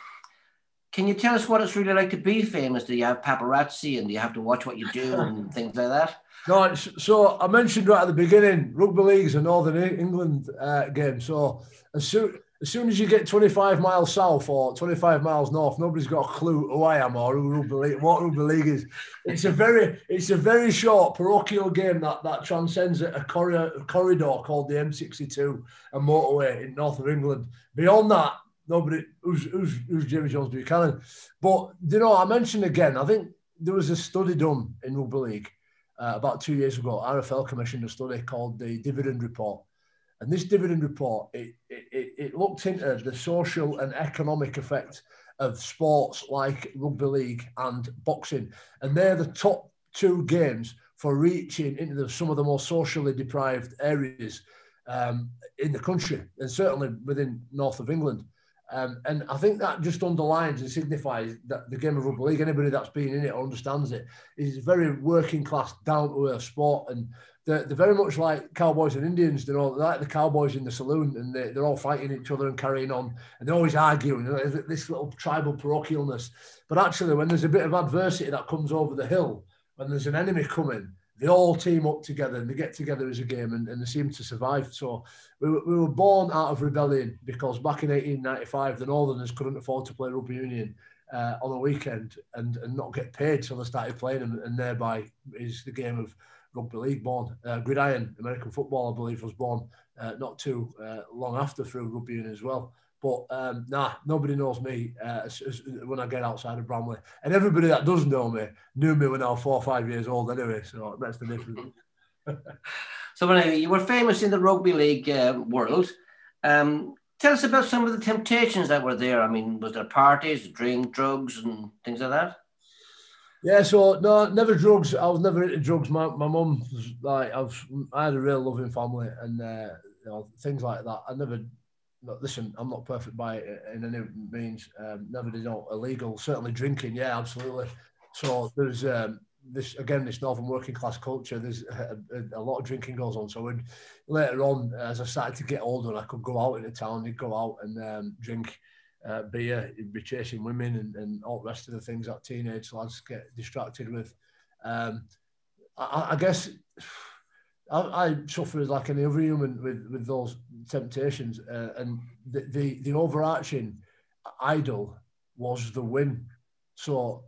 Can you tell us what it's really like to be famous? Do you have paparazzi and do you have to watch what you do and things like that? No, so I mentioned right at the beginning, rugby league is a Northern England uh, game. So as soon as soon as you get 25 miles south or 25 miles north, nobody's got a clue who I am or who rugby league, what rugby league is. It's a very, it's a very short parochial game that that transcends a corridor, a corridor called the M62, a motorway in north of England. Beyond that, nobody who's who's, who's Jamie Jones Buchanan. But you know, I mentioned again, I think there was a study done in rugby league uh, about two years ago. RFL commissioned a study called the Dividend Report and this dividend report, it, it, it looked into the social and economic effect of sports like rugby league and boxing. And they're the top two games for reaching into the, some of the more socially deprived areas um, in the country, and certainly within north of England. Um, and I think that just underlines and signifies that the game of rugby league, anybody that's been in it or understands it, is very working class, down to earth sport. And they're, they're very much like cowboys and Indians. They're all they're like the cowboys in the saloon, and they, they're all fighting each other and carrying on, and they're always arguing. This little tribal parochialness. But actually, when there's a bit of adversity that comes over the hill, when there's an enemy coming, they all team up together and they get together as a game and, and they seem to survive. So we, we were born out of rebellion because back in 1895, the Northerners couldn't afford to play rugby union. Uh, on a weekend and, and not get paid, so they started playing them, and thereby is the game of rugby league born. Uh, Gridiron, American football, I believe, was born uh, not too uh, long after through rugby union as well. But um, nah, nobody knows me uh, when I get outside of Bramley. And everybody that does know me knew me when I was four or five years old anyway. So that's the difference. so anyway, you were famous in the rugby league uh, world. Um, tell us about some of the temptations that were there. I mean, was there parties, drink, drugs, and things like that? Yeah, so no, never drugs. I was never into drugs. My my mum like, I was, I had a real loving family, and uh, you know things like that. I never. Listen, I'm not perfect by in any means. Um, never did all illegal. Certainly drinking, yeah, absolutely. So there's um, this again, this northern working class culture. There's a, a, a, lot of drinking goes on. So when later on, as I started to get older, I could go out into town, I'd go out and um, drink uh, beer, you'd be chasing women and, and all the rest of the things that teenage lads get distracted with. Um, I, I, guess I, I suffer like any other human with, with those temptations, uh, and the, the, the overarching idol was the win. So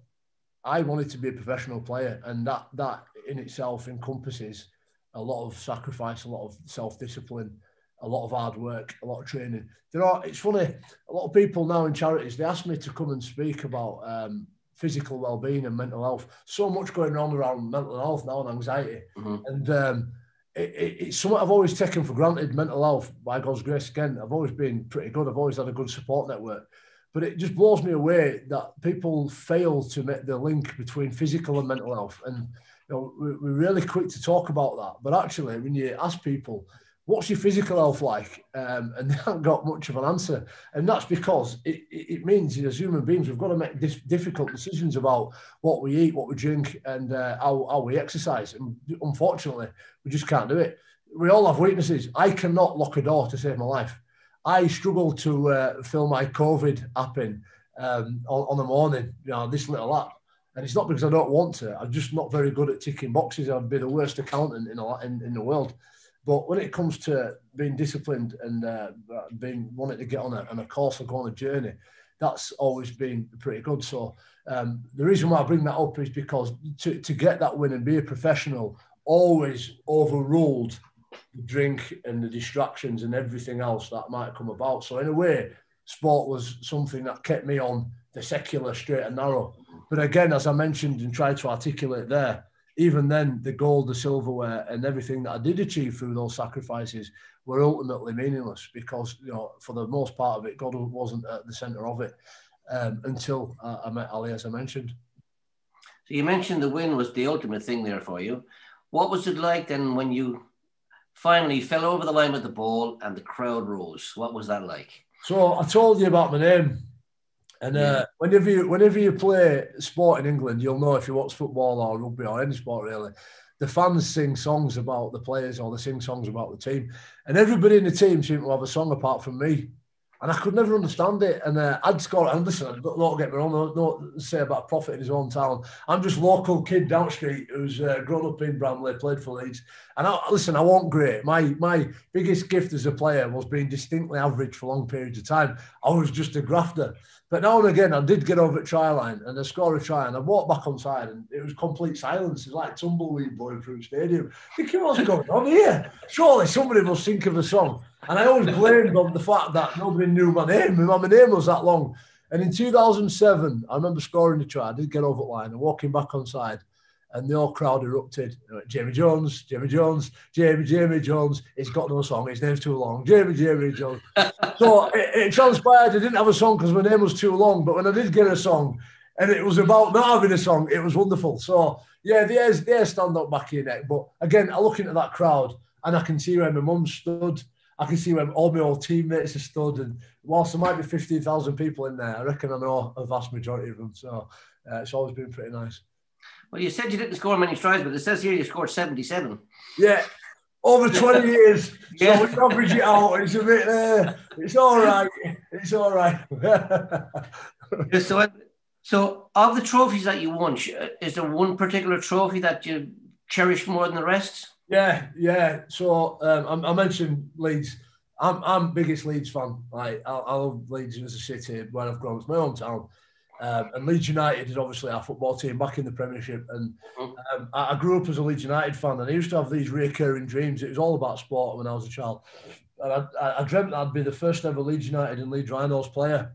I wanted to be a professional player, and that that in itself encompasses a lot of sacrifice, a lot of self discipline, a lot of hard work, a lot of training. There are. It's funny. A lot of people now in charities they ask me to come and speak about um, physical well-being and mental health. So much going on around mental health now and anxiety, mm-hmm. and um, it, it, it's something I've always taken for granted. Mental health, by God's grace, again, I've always been pretty good. I've always had a good support network. But it just blows me away that people fail to make the link between physical and mental health. And you know, we're really quick to talk about that. But actually, when you ask people, what's your physical health like? Um, and they haven't got much of an answer. And that's because it, it means as human beings, we've got to make difficult decisions about what we eat, what we drink, and uh, how, how we exercise. And unfortunately, we just can't do it. We all have weaknesses. I cannot lock a door to save my life. I struggle to uh, fill my COVID app in um, on, on the morning, you know, this little app. And it's not because I don't want to. I'm just not very good at ticking boxes. I'd be the worst accountant in, in, in the world. But when it comes to being disciplined and uh, being wanting to get on a, on a course or go on a journey, that's always been pretty good. So um, the reason why I bring that up is because to, to get that win and be a professional always overruled the drink and the distractions and everything else that might come about. So in a way, sport was something that kept me on the secular straight and narrow. But again, as I mentioned and tried to articulate there, even then, the gold, the silverware, and everything that I did achieve through those sacrifices were ultimately meaningless because, you know, for the most part of it, God wasn't at the centre of it um, until uh, I met Ali, as I mentioned. So you mentioned the win was the ultimate thing there for you. What was it like then when you finally fell over the line with the ball and the crowd rose? What was that like? So I told you about my name. And uh, whenever you whenever you play sport in England, you'll know if you watch football or rugby or any sport really, the fans sing songs about the players or they sing songs about the team, and everybody in the team seemed to have a song apart from me. and I could never understand it. And uh, I'd score. And listen, don't, don't get me wrong. Don't, don't say about a profit in his own town. I'm just local kid down street who's uh, grown up in Bramley, played for Leeds. And I, listen, I wasn't great. My my biggest gift as a player was being distinctly average for long periods of time. I was just a grafter. But now and again, I did get over at try line and I scored a try and I walked back on side and it was complete silence. It's like tumbleweed blowing through the stadium. Thinking, what's going on here? Surely somebody must think of a song. And I always blamed on the fact that nobody knew my name. My name was that long. And in 2007, I remember scoring the try. I did get over the line and walking back on side and the whole crowd erupted. Jamie Jones, Jamie Jones, Jamie, Jamie Jones. He's got no song. His name's too long. Jamie, Jamie Jones. so it, it, transpired. I didn't have a song because my name was too long. But when I did get a song, and it was about not having a song, it was wonderful. So yeah, the airs, the airs stand up back in your neck. But again, I look into that crowd and I can see where my mum stood. I can see where all my old teammates are stood. And whilst there might be 15,000 people in there, I reckon I know a vast majority of them. So uh, it's always been pretty nice. Well, you said you didn't score many tries, but it says here you scored 77. Yeah, over 20 years. yeah. So we average it out. It's a bit, uh, it's all right. It's all right. so, so, of the trophies that you won, is there one particular trophy that you cherish more than the rest? Yeah, yeah. So um, I, I, mentioned Leeds. I'm, I'm biggest Leeds fan. Like I, I love Leeds as a city where I've grown. It's my hometown. Um, and Leeds United is obviously our football team back in the Premiership. And mm-hmm. um, I, grew up as a Leeds United fan, and I used to have these recurring dreams. It was all about sport when I was a child. And I, I, I dreamt I'd be the first ever Leeds United and Leeds Rhinos player.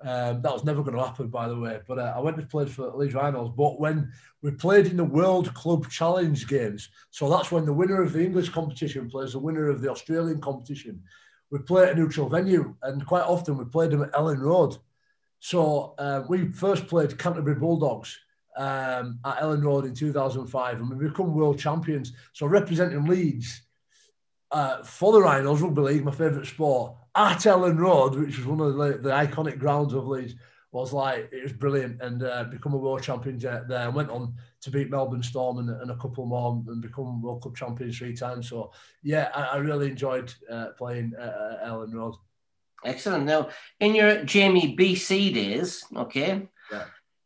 Um, that was never going to happen, by the way. But uh, I went and played for Leeds Rhinos. But when we played in the World Club Challenge games, so that's when the winner of the English competition plays the winner of the Australian competition. We play at a neutral venue, and quite often we played them at Elland Road. So uh, we first played Canterbury Bulldogs um, at Elland Road in 2005, and we become world champions. So representing Leeds uh, for the Rhinos Rugby League, my favourite sport, at Elland Road, which was one of the, the, iconic grounds of Leeds, was like it was brilliant, and uh, become a world champion there. And went on to beat Melbourne Storm and, and, a couple more, and become World Cup champions three times. So yeah, I, I really enjoyed uh, playing at Elland Road. Excellent. Now, in your Jamie BC days, okay, yeah.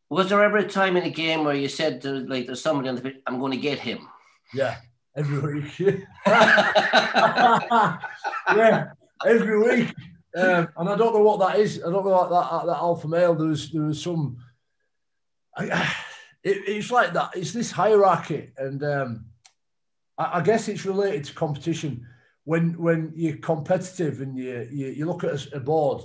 was there ever a time in a game where you said, to, like, there's somebody on the pitch, I'm going to get him? Yeah, every week. yeah, every week. Um, and I don't know what that is. I don't know what that, that alpha male. There was, there was some. I, it, it's like that. It's this hierarchy, and um, I, I guess it's related to competition when when you're competitive and you you, you look at a, board,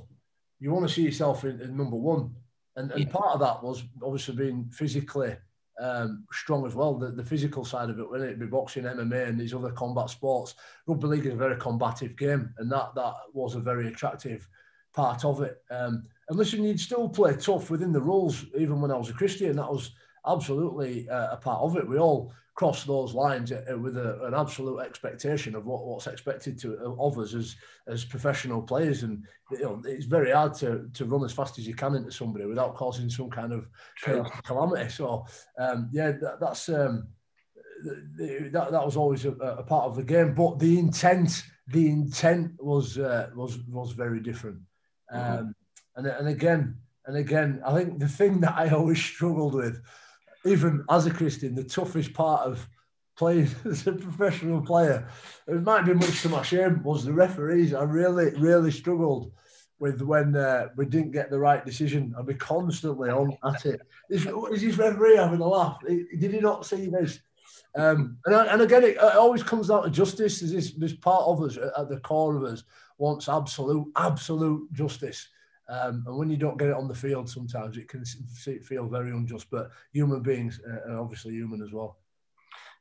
you want to see yourself in, in number one, and, and yeah. part of that was obviously being physically um, strong as well. The, the physical side of it, when it be boxing, MMA, and these other combat sports, rugby league is a very combative game, and that that was a very attractive part of it. Um, and listen, you'd still play tough within the rules, even when I was a Christian. That was absolutely uh, a part of it. We all cross those lines uh, with a, an absolute expectation of what, what's expected to uh, of us as as professional players, and you know it's very hard to to run as fast as you can into somebody without causing some kind of calamity. So um, yeah, that, that's um, that that was always a, a, part of the game, but the intent the intent was uh, was was very different, mm-hmm. um, and and again and again, I think the thing that I always struggled with even as a Christian, the toughest part of playing as a professional player, it might be much to my shame, was the referees. I really, really struggled with when uh, we didn't get the right decision. I'd be constantly on at it. Is, is this referee having a laugh? Did he not see this? Um, and, and again, it, it, always comes down to justice. There's this, this part of us at the core of us wants absolute, absolute justice. Um, and when you don't get it on the field, sometimes it can feel very unjust. But human beings are obviously human as well.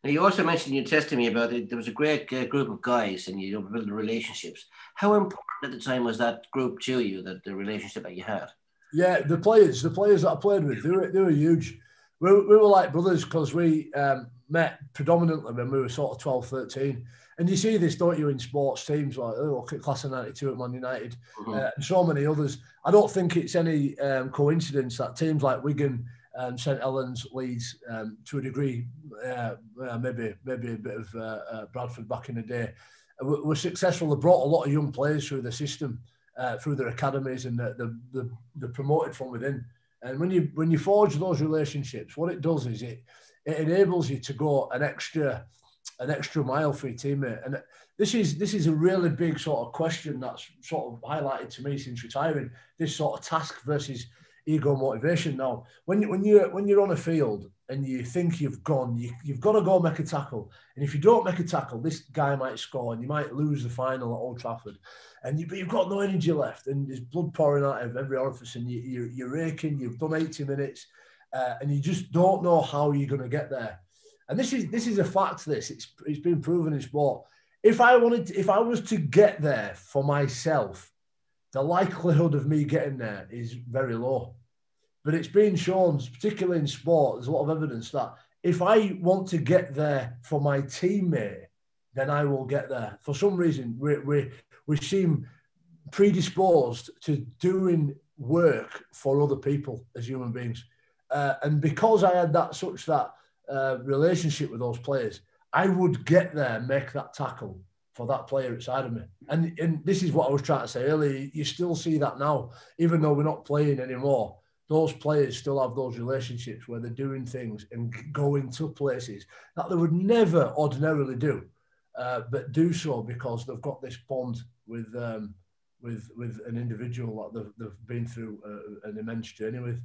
Now, you also mentioned in your testimony about it, there was a great uh, group of guys and you know, building relationships. How important at the time was that group to you, that the relationship that you had? Yeah, the players, the players that I played with, they were, they were huge. We, we were like brothers because we um, met predominantly when we were sort of 12, 13 and you see this, don't you, in sports teams like oh, look at Class of '92 at Man United, mm-hmm. uh, and so many others. I don't think it's any um, coincidence that teams like Wigan, um, St Helens, Leeds, um, to a degree, uh, uh, maybe maybe a bit of uh, uh, Bradford back in the day, were, were successful. They brought a lot of young players through the system. uh, through their academies and the, the, the, the promoted from within. And when you when you forge those relationships, what it does is it it enables you to go an extra an extra mile for your teammate. And this is this is a really big sort of question that's sort of highlighted to me since retiring. This sort of task versus ego motivation. Now, when when you when you're on a field and you think you've gone, you, you've got to go make a tackle. And if you don't make a tackle, this guy might score and you might lose the final at Old Trafford. And you, but you've got no energy left and there's blood pouring out of every orifice and you, you're, you're raking, you've done 80 minutes uh, and you just don't know how you're going to get there. And this is this is a fact. This it's it's been proven in sport. If I wanted, to, if I was to get there for myself, the likelihood of me getting there is very low. But it's been shown, particularly in sport, there's a lot of evidence that if I want to get there for my teammate, then I will get there. For some reason, we, we, we seem predisposed to doing work for other people as human beings. Uh, and because I had that such that uh, relationship with those players, I would get there, make that tackle for that player inside of me. And, and this is what I was trying to say earlier. You still see that now, even though we're not playing anymore those players still have those relationships where they're doing things and going to places that they would never ordinarily do, uh, but do so because they've got this bond with um, with with an individual that they've, they've been through uh, an immense journey with.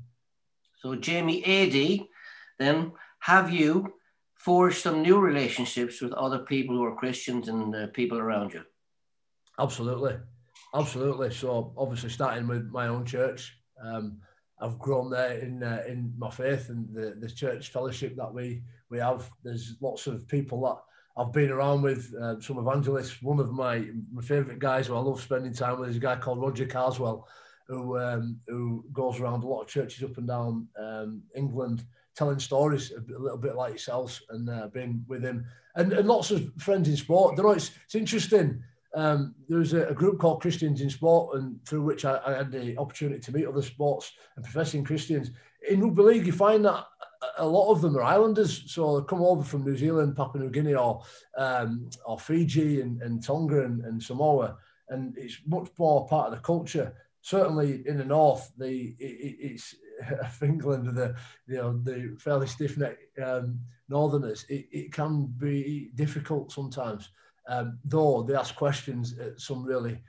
So, Jamie AD, then have you forged some new relationships with other people who are Christians and uh, people around you? Absolutely, absolutely. So, obviously, starting with my own church. Um, I've grown there in uh, in my faith and the, the church fellowship that we we have. There's lots of people that I've been around with, uh, some evangelists. One of my my favourite guys who I love spending time with is a guy called Roger Carswell, who um, who goes around a lot of churches up and down um, England, telling stories a, little bit like yourselves, and uh, been with him, and, and lots of friends in sport. You know, it's it's interesting um, there was a, a, group called Christians in Sport, and through which I, I, had the opportunity to meet other sports and professing Christians. In rugby league, you find that a lot of them are islanders, so they come over from New Zealand, Papua New Guinea, or um, or Fiji and, and Tonga and, and, Samoa, and it's much more part of the culture. Certainly in the north, the it, it's England, the you know the fairly stiff necked um, northerners. It, it can be difficult sometimes um, though they ask questions at some really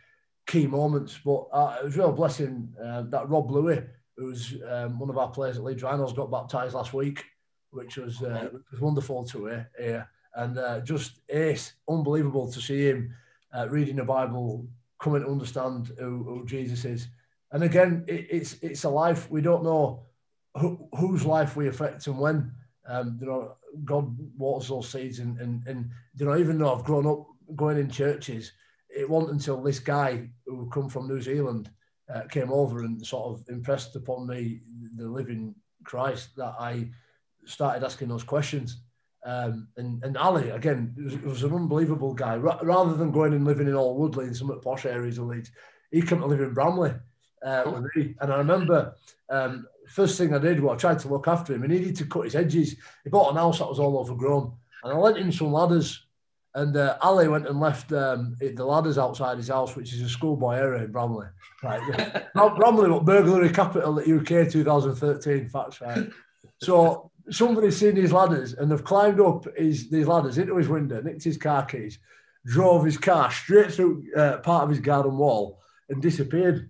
key moments. But uh, it was real blessing uh, that Rob Lui, who's um, one of our players at Leeds Rhinos, got baptised last week, which was, uh, was wonderful to hear. Yeah. And uh, just ace, unbelievable to see him uh, reading the Bible, coming to understand who, who Jesus is. And again, it, it's it's a life we don't know who, whose life we affect and when. Um, you know, God waters those seeds, and, and and you know, even though I've grown up going in churches, it wasn't until this guy who come from New Zealand uh, came over and sort of impressed upon me the living Christ that I started asking those questions. Um, and, and Ali, again, was, was an unbelievable guy. R- rather than going and living in Alwoodley in some of the posh areas of Leeds, he came to live in Bramley uh, with me. And I remember um, first thing I did was I tried to look after him. He needed to cut his edges. He bought an house that was all overgrown. And I lent him some ladders and uh, Ali went and left um, the ladders outside his house, which is a schoolboy area in Bramley. Right, Bramley, what burglary capital at UK 2013. Facts right. So somebody's seen these ladders and they've climbed up his these ladders into his window, nicked his car keys, drove his car straight through uh, part of his garden wall, and disappeared.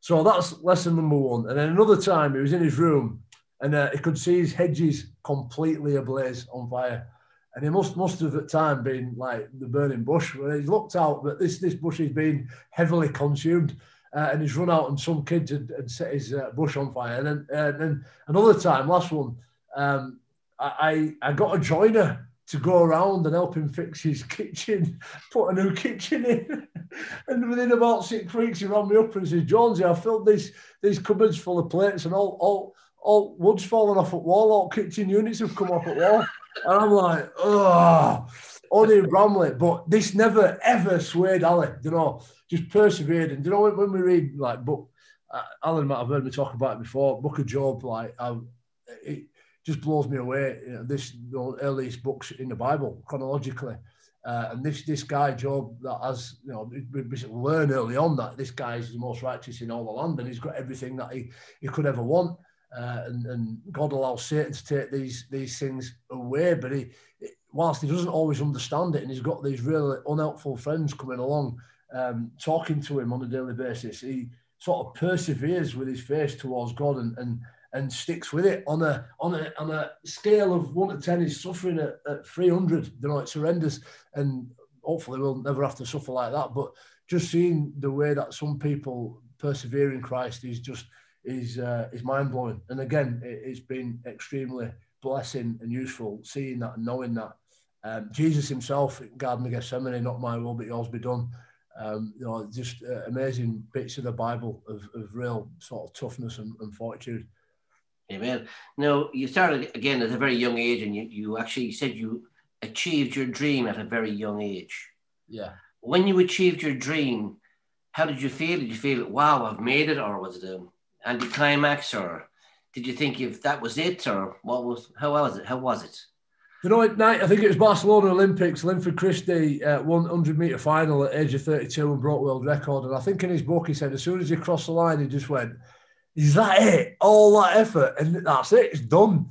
So that's lesson number one. And then another time, he was in his room and uh, he could see his hedges completely ablaze on fire and he must must have at time been like the burning bush. Where he's looked out, but this this bush has been heavily consumed, uh, and he's run out, and some kids had, had set his uh, bush on fire. And then, uh, then another time, last one, um, I I got a joiner to go around and help him fix his kitchen, put a new kitchen in. and within about six weeks, he rang me up and said, Jonesy, I filled these these cupboards full of plates and all all all wood's fallen off at wall, all kitchen units have come off at wall. And I'm like, oh, only in Bramley. But this never, ever swayed Ali, you know, just persevered. And you know, when we read, like, book, uh, Alan might have heard me talk about it before, Book of Job, like, I, it just blows me away. You know, this the earliest books in the Bible, chronologically. Uh, and this this guy Job that has you know we basically learn early on that this guy is the most righteous in all the land and he's got everything that he, he could ever want. Uh, and, and God allows Satan to take these these things away, but he whilst he doesn't always understand it, and he's got these really unhelpful friends coming along, um, talking to him on a daily basis, he sort of perseveres with his face towards God and and and sticks with it on a on a on a scale of one to ten. He's suffering at, at three hundred. You know, it's horrendous, and hopefully we'll never have to suffer like that. But just seeing the way that some people persevere in Christ is just is uh, is mind blowing. And again, it, it's been extremely blessing and useful seeing that and knowing that. Um, Jesus himself, Garden of Gethsemane, not my will, but yours be done. Um, you know, just uh, amazing bits of the Bible of, of real sort of toughness and, and fortitude. Amen. Now, you started again at a very young age, and you, you actually said you achieved your dream at a very young age. Yeah. When you achieved your dream, how did you feel? Did you feel, wow, I've made it, or was it an anticlimax, or did you think if that was it, or what was? How was it? How was it? You know, at night, I think it was Barcelona Olympics. Linford Christie uh, won 100 metre final at age of 32 and broke world record. And I think in his book, he said as soon as he crossed the line, he just went, Is that it? All that effort? And that's it, it's done.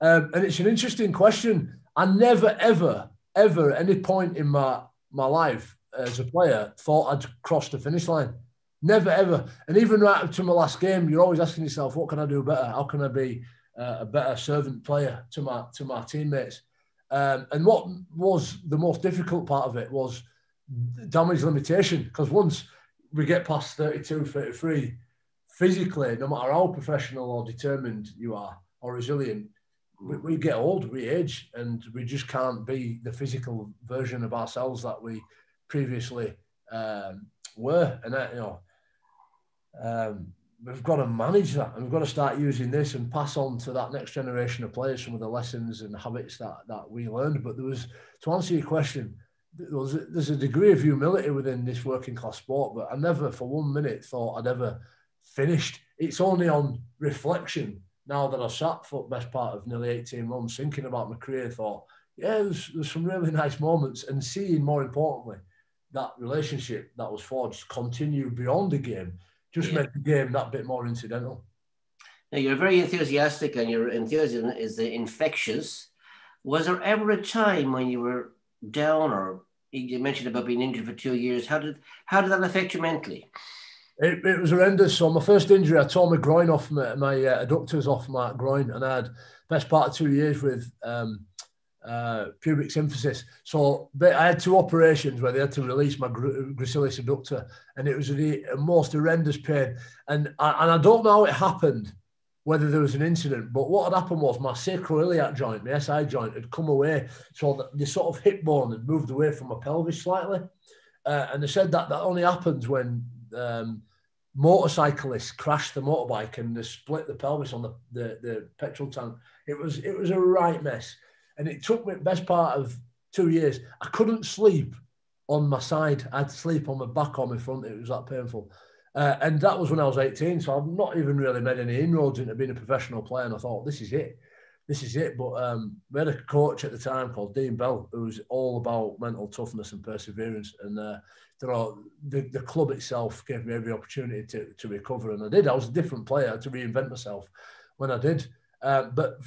Um, and it's an interesting question. I never, ever, ever at any point in my, my life as a player thought I'd crossed the finish line. Never, ever. And even right up to my last game, you're always asking yourself, What can I do better? How can I be uh, a better servant player to my to my teammates. Um, and what was the most difficult part of it was damage limitation because once we get past 32, 33, physically, no matter how professional or determined you are or resilient, we, we get old, we age, and we just can't be the physical version of ourselves that we previously um, were. And that, you know, um, we've got to manage that and we've got to start using this and pass on to that next generation of players some of the lessons and habits that that we learned but there was to answer your question there's a, degree of humility within this working class sport but i never for one minute thought i'd ever finished it's only on reflection now that i've sat for the best part of nearly 18 months thinking about my career thought yeah there's, there's some really nice moments and seeing more importantly that relationship that was forged continue beyond the game just yeah. make the game that bit more incidental. Now you're very enthusiastic, and your enthusiasm is infectious. Was there ever a time when you were down, or you mentioned about being injured for two years? How did how did that affect you mentally? It, it was horrendous. So my first injury, I tore my groin off my, my uh, adductors off my groin, and I had best part of two years with um, uh, pubic symphysis. So I had two operations where they had to release my gracilis adductor, and it was the most horrendous pain. And I, and I don't know how it happened, whether there was an incident, but what had happened was my sacroiliac joint, my SI joint, had come away, so that the sort of hip bone had moved away from my pelvis slightly. Uh, and they said that that only happens when um, motorcyclists crashed the motorbike and they split the pelvis on the, the, the petrol tank. It was it was a right mess. And it took me best part of two years. I couldn't sleep on my side. I had to sleep on my back or my front. It was that painful. Uh, and that was when I was 18. So I've not even really made any inroads into being a professional player. And I thought, this is it. This is it. But um, we had a coach at the time called Dean Bell, who was all about mental toughness and perseverance. And uh, the, the club itself gave me every opportunity to, to recover. And I did. I was a different player to reinvent myself when I did. Uh, but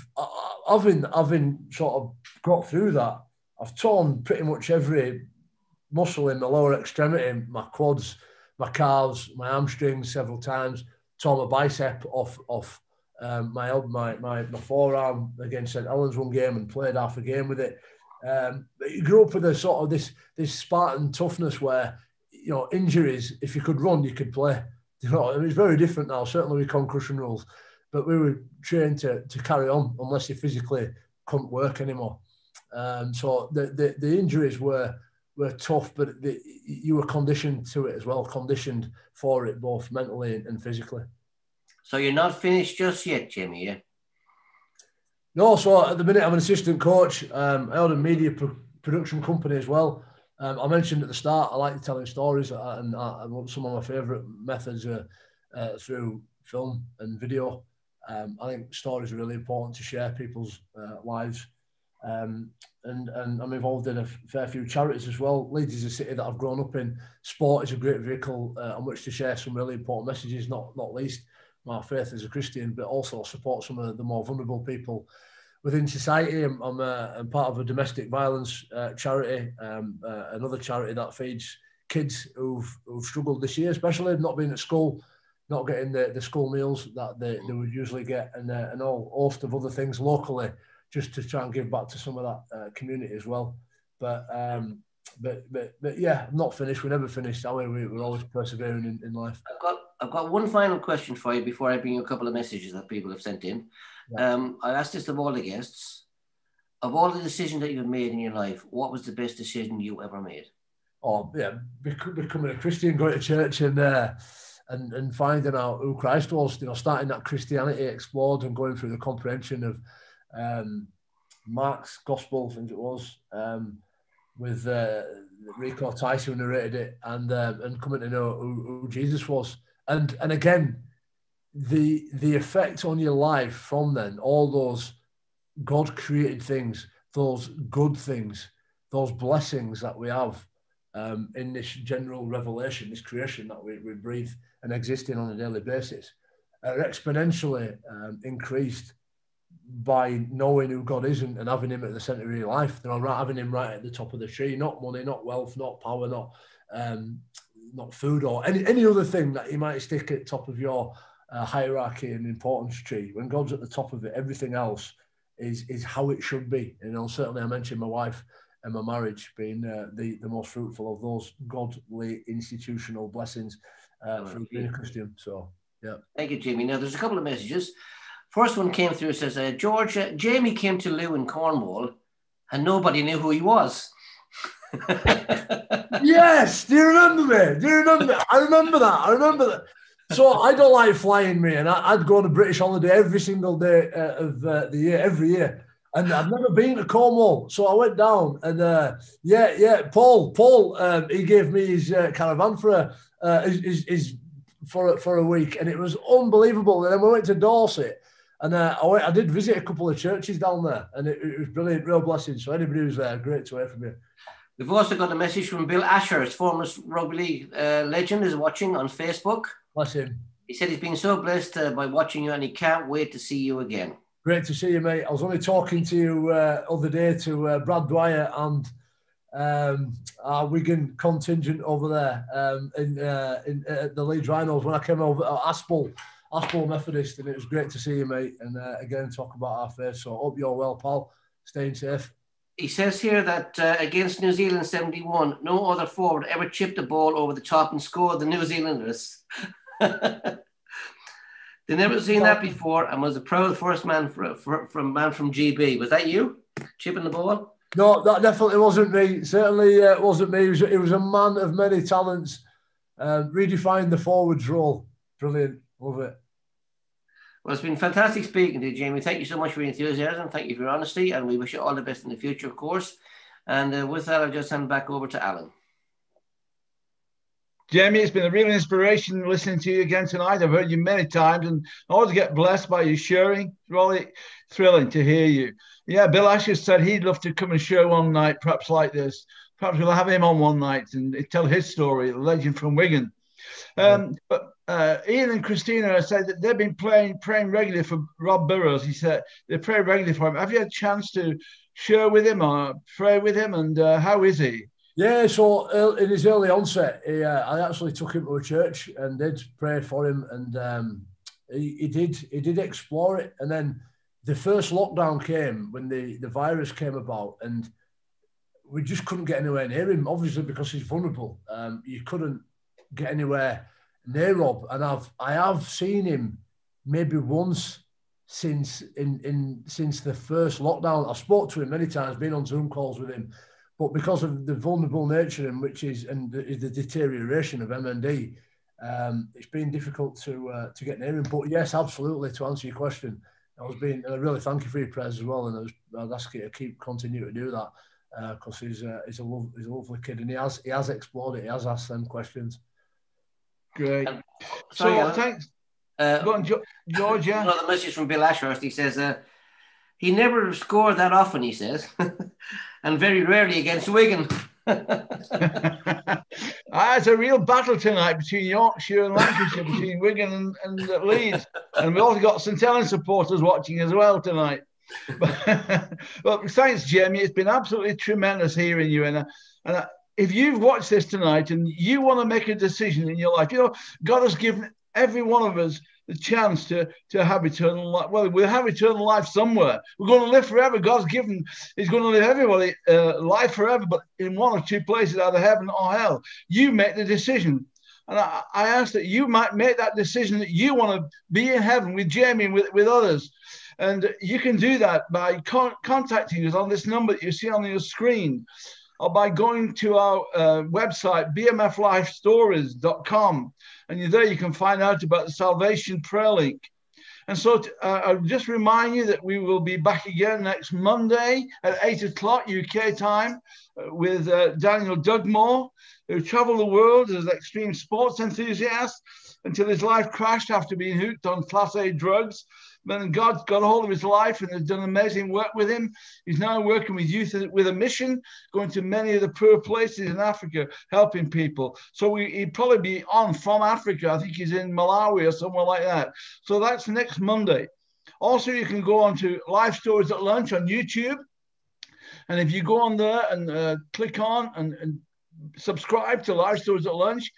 having having sort of got through that, I've torn pretty much every muscle in the lower extremity, my quads, my calves, my hamstrings several times. Torn my bicep off off um, my, my my my forearm against St Helens one game and played half a game with it. Um, you grew up with a sort of this this Spartan toughness where you know injuries. If you could run, you could play. You know, it's very different now. Certainly with concussion rules but we were trained to, to carry on unless you physically couldn't work anymore. Um, so the, the, the injuries were were tough, but the, you were conditioned to it as well, conditioned for it both mentally and physically. So you're not finished just yet, Jimmy. Yeah. No, so at the minute I'm an assistant coach. Um, I own a media pro- production company as well. Um, I mentioned at the start I like telling stories, uh, and uh, some of my favourite methods are uh, through film and video. Um, I think stories are really important to share people's uh, lives. Um, and, and I'm involved in a fair few charities as well. Leeds is a city that I've grown up in. Sport is a great vehicle uh, on which to share some really important messages, not not least my faith as a Christian, but also support some of the more vulnerable people within society. I'm, I'm, uh, I'm part of a domestic violence uh, charity, um, uh, another charity that feeds kids who've, who've struggled this year, especially not being at school, not getting the, the school meals that they, they would usually get, and, uh, and all host of other things locally, just to try and give back to some of that uh, community as well. But um, but but but yeah, I'm not finished. We're never finished. Are we? We're always persevering in, in life. I've got I've got one final question for you before I bring you a couple of messages that people have sent in. Yeah. Um, I asked this of all the guests. Of all the decisions that you've made in your life, what was the best decision you ever made? Oh yeah, becoming a Christian, going to church, and uh, and and finding out who Christ was. You know, starting that Christianity explored and going through the comprehension of um, Mark's Gospel, I think it was. Um, with uh, Rico Tyson narrated it, and uh, and coming to know who, who, Jesus was, and and again, the the effect on your life from then, all those God created things, those good things, those blessings that we have um, in this general revelation, this creation that we, we breathe and exist in on a daily basis, are exponentially um, increased by knowing who God is and, and, having Him at the centre of your life. Know, right, having Him right at the top of the tree, not money, not wealth, not power, not um, not food or any any other thing that you might stick at top of your uh, hierarchy and importance tree. When God's at the top of it, everything else is is how it should be. You know, certainly I mentioned my wife and my marriage being uh, the the most fruitful of those godly institutional blessings uh, for being a Christian. So. Yeah. Thank you, Jamie. Now, there's a couple of messages. First one came through says, uh, George, uh, Jamie came to Looe in Cornwall and nobody knew who he was. yes, do you remember me? Do you remember? I remember that. I remember that. So I don't like flying, me, and I, would go on a British holiday every single day uh, of uh, the year, every year. And I've never been to Cornwall, so I went down and uh, yeah, yeah. Paul, Paul, um, he gave me his uh, caravan for a uh, his, his, his for for a week, and it was unbelievable. And then we went to Dorset, and uh, I, went, I did visit a couple of churches down there, and it, it was brilliant, real blessing. So anybody who's there, great to hear from you. We've also got a message from Bill Ashurst, former rugby league legend, is watching on Facebook. Bless him. He said he's been so blessed uh, by watching you, and he can't wait to see you again. Great to see you, mate. I was only talking to you uh, other day to uh, Brad Dwyer and um, our Wigan contingent over there um, in, uh, in uh, the Leeds Rhinos when I came over at Aspull Aspull Methodist, and it was great to see you, mate. And uh, again, talk about our faith. So, hope you're well, pal. Staying safe. He says here that uh, against New Zealand 71, no other forward ever chipped a ball over the top and scored the New Zealanders. they never seen that before and was a proud first man for, for, from man from GB. Was that you chipping the ball? No, that definitely wasn't me. Certainly uh, wasn't me. It was, was, a man of many talents. Um, redefined the forwards role. Brilliant. Love it. Well, it's been fantastic speaking to you, Jamie. Thank you so much for your enthusiasm. Thank you for your honesty, and we wish you all the best in the future, of course. And uh, with that, I'll just hand back over to Alan. Jamie, it's been a real inspiration listening to you again tonight. I've heard you many times and I always get blessed by your sharing. It's really thrilling to hear you. Yeah, Bill Ashurst said he'd love to come and share one night, perhaps like this. Perhaps we'll have him on one night and tell his story, the legend from Wigan. Um, but uh, Ian and Christina said that they've been playing praying regularly for Rob Burrows. He said they pray regularly for him. Have you had a chance to share with him or pray with him? And uh, how is he? Yeah, so in his early onset, he, uh, I actually took him to a church and did pray for him, and um, he, he, did he did explore it. And then the first lockdown came when the the virus came about, and we just couldn't get anywhere near him. Obviously, because he's vulnerable, um, you couldn't get anywhere near Rob, and I've I have seen him maybe once since in in since the first lockdown. I've spoke to him many times, been on Zoom calls with him, but because of the vulnerable nature and which is and the, the deterioration of MND, um, it's been difficult to uh, to get near him. But yes, absolutely. To answer your question, I was being and I really thank you for your prayers as well, and I was, I'd ask you to keep continue to do that because uh, he's uh, he's a love, he's a lovely kid, and he has he has explored it. He has asked them questions. Great. Um, sorry, so, thanks. Uh, Go on, George, yeah. Another message from Bill Ashurst. He says, uh, He never scored that often, he says, and very rarely against Wigan. ah, it's a real battle tonight between Yorkshire and Lancashire, between Wigan and, and Leeds. And we've also got St. Helens supporters watching as well tonight. But thanks, Jamie. It's been absolutely tremendous hearing you. And, uh, and uh, if you've watched this tonight and you want to make a decision in your life, you know, God has given every one of us the chance to to have eternal life. Well, we'll have eternal life somewhere. We're going to live forever. God's given, He's going to live everybody uh, life forever, but in one or two places, either heaven or hell. You make the decision. And I, I ask that you might make that decision that you want to be in heaven with Jamie and with, with others. And you can do that by con- contacting us on this number that you see on your screen or by going to our uh, website, bmflifestories.com. And there you can find out about the Salvation Prayer Link. And so uh, I'll just remind you that we will be back again next Monday at 8 o'clock UK time uh, with uh, Daniel Dugmore, who traveled the world as an extreme sports enthusiast until his life crashed after being hooked on Class A drugs then God's got a hold of his life and has done amazing work with him. He's now working with youth with a mission, going to many of the poor places in Africa, helping people. So we, he'd probably be on from Africa. I think he's in Malawi or somewhere like that. So that's next Monday. Also, you can go on to Life Stories at Lunch on YouTube. And if you go on there and uh, click on and, and subscribe to Life Stories at Lunch,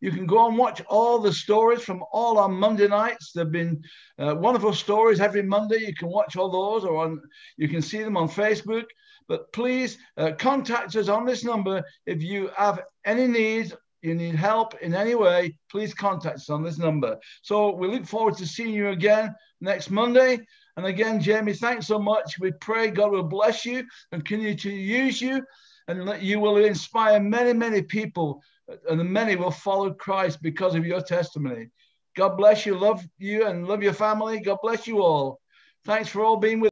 you can go and watch all the stories from all our Monday nights. There've been uh, wonderful stories every Monday. You can watch all those, or on you can see them on Facebook. But please uh, contact us on this number if you have any needs. You need help in any way, please contact us on this number. So we look forward to seeing you again next Monday. And again, Jamie, thanks so much. We pray God will bless you and continue to use you and that you will inspire many, many people and many will follow Christ because of your testimony. God bless you, love you, and love your family. God bless you all. Thanks for all being with.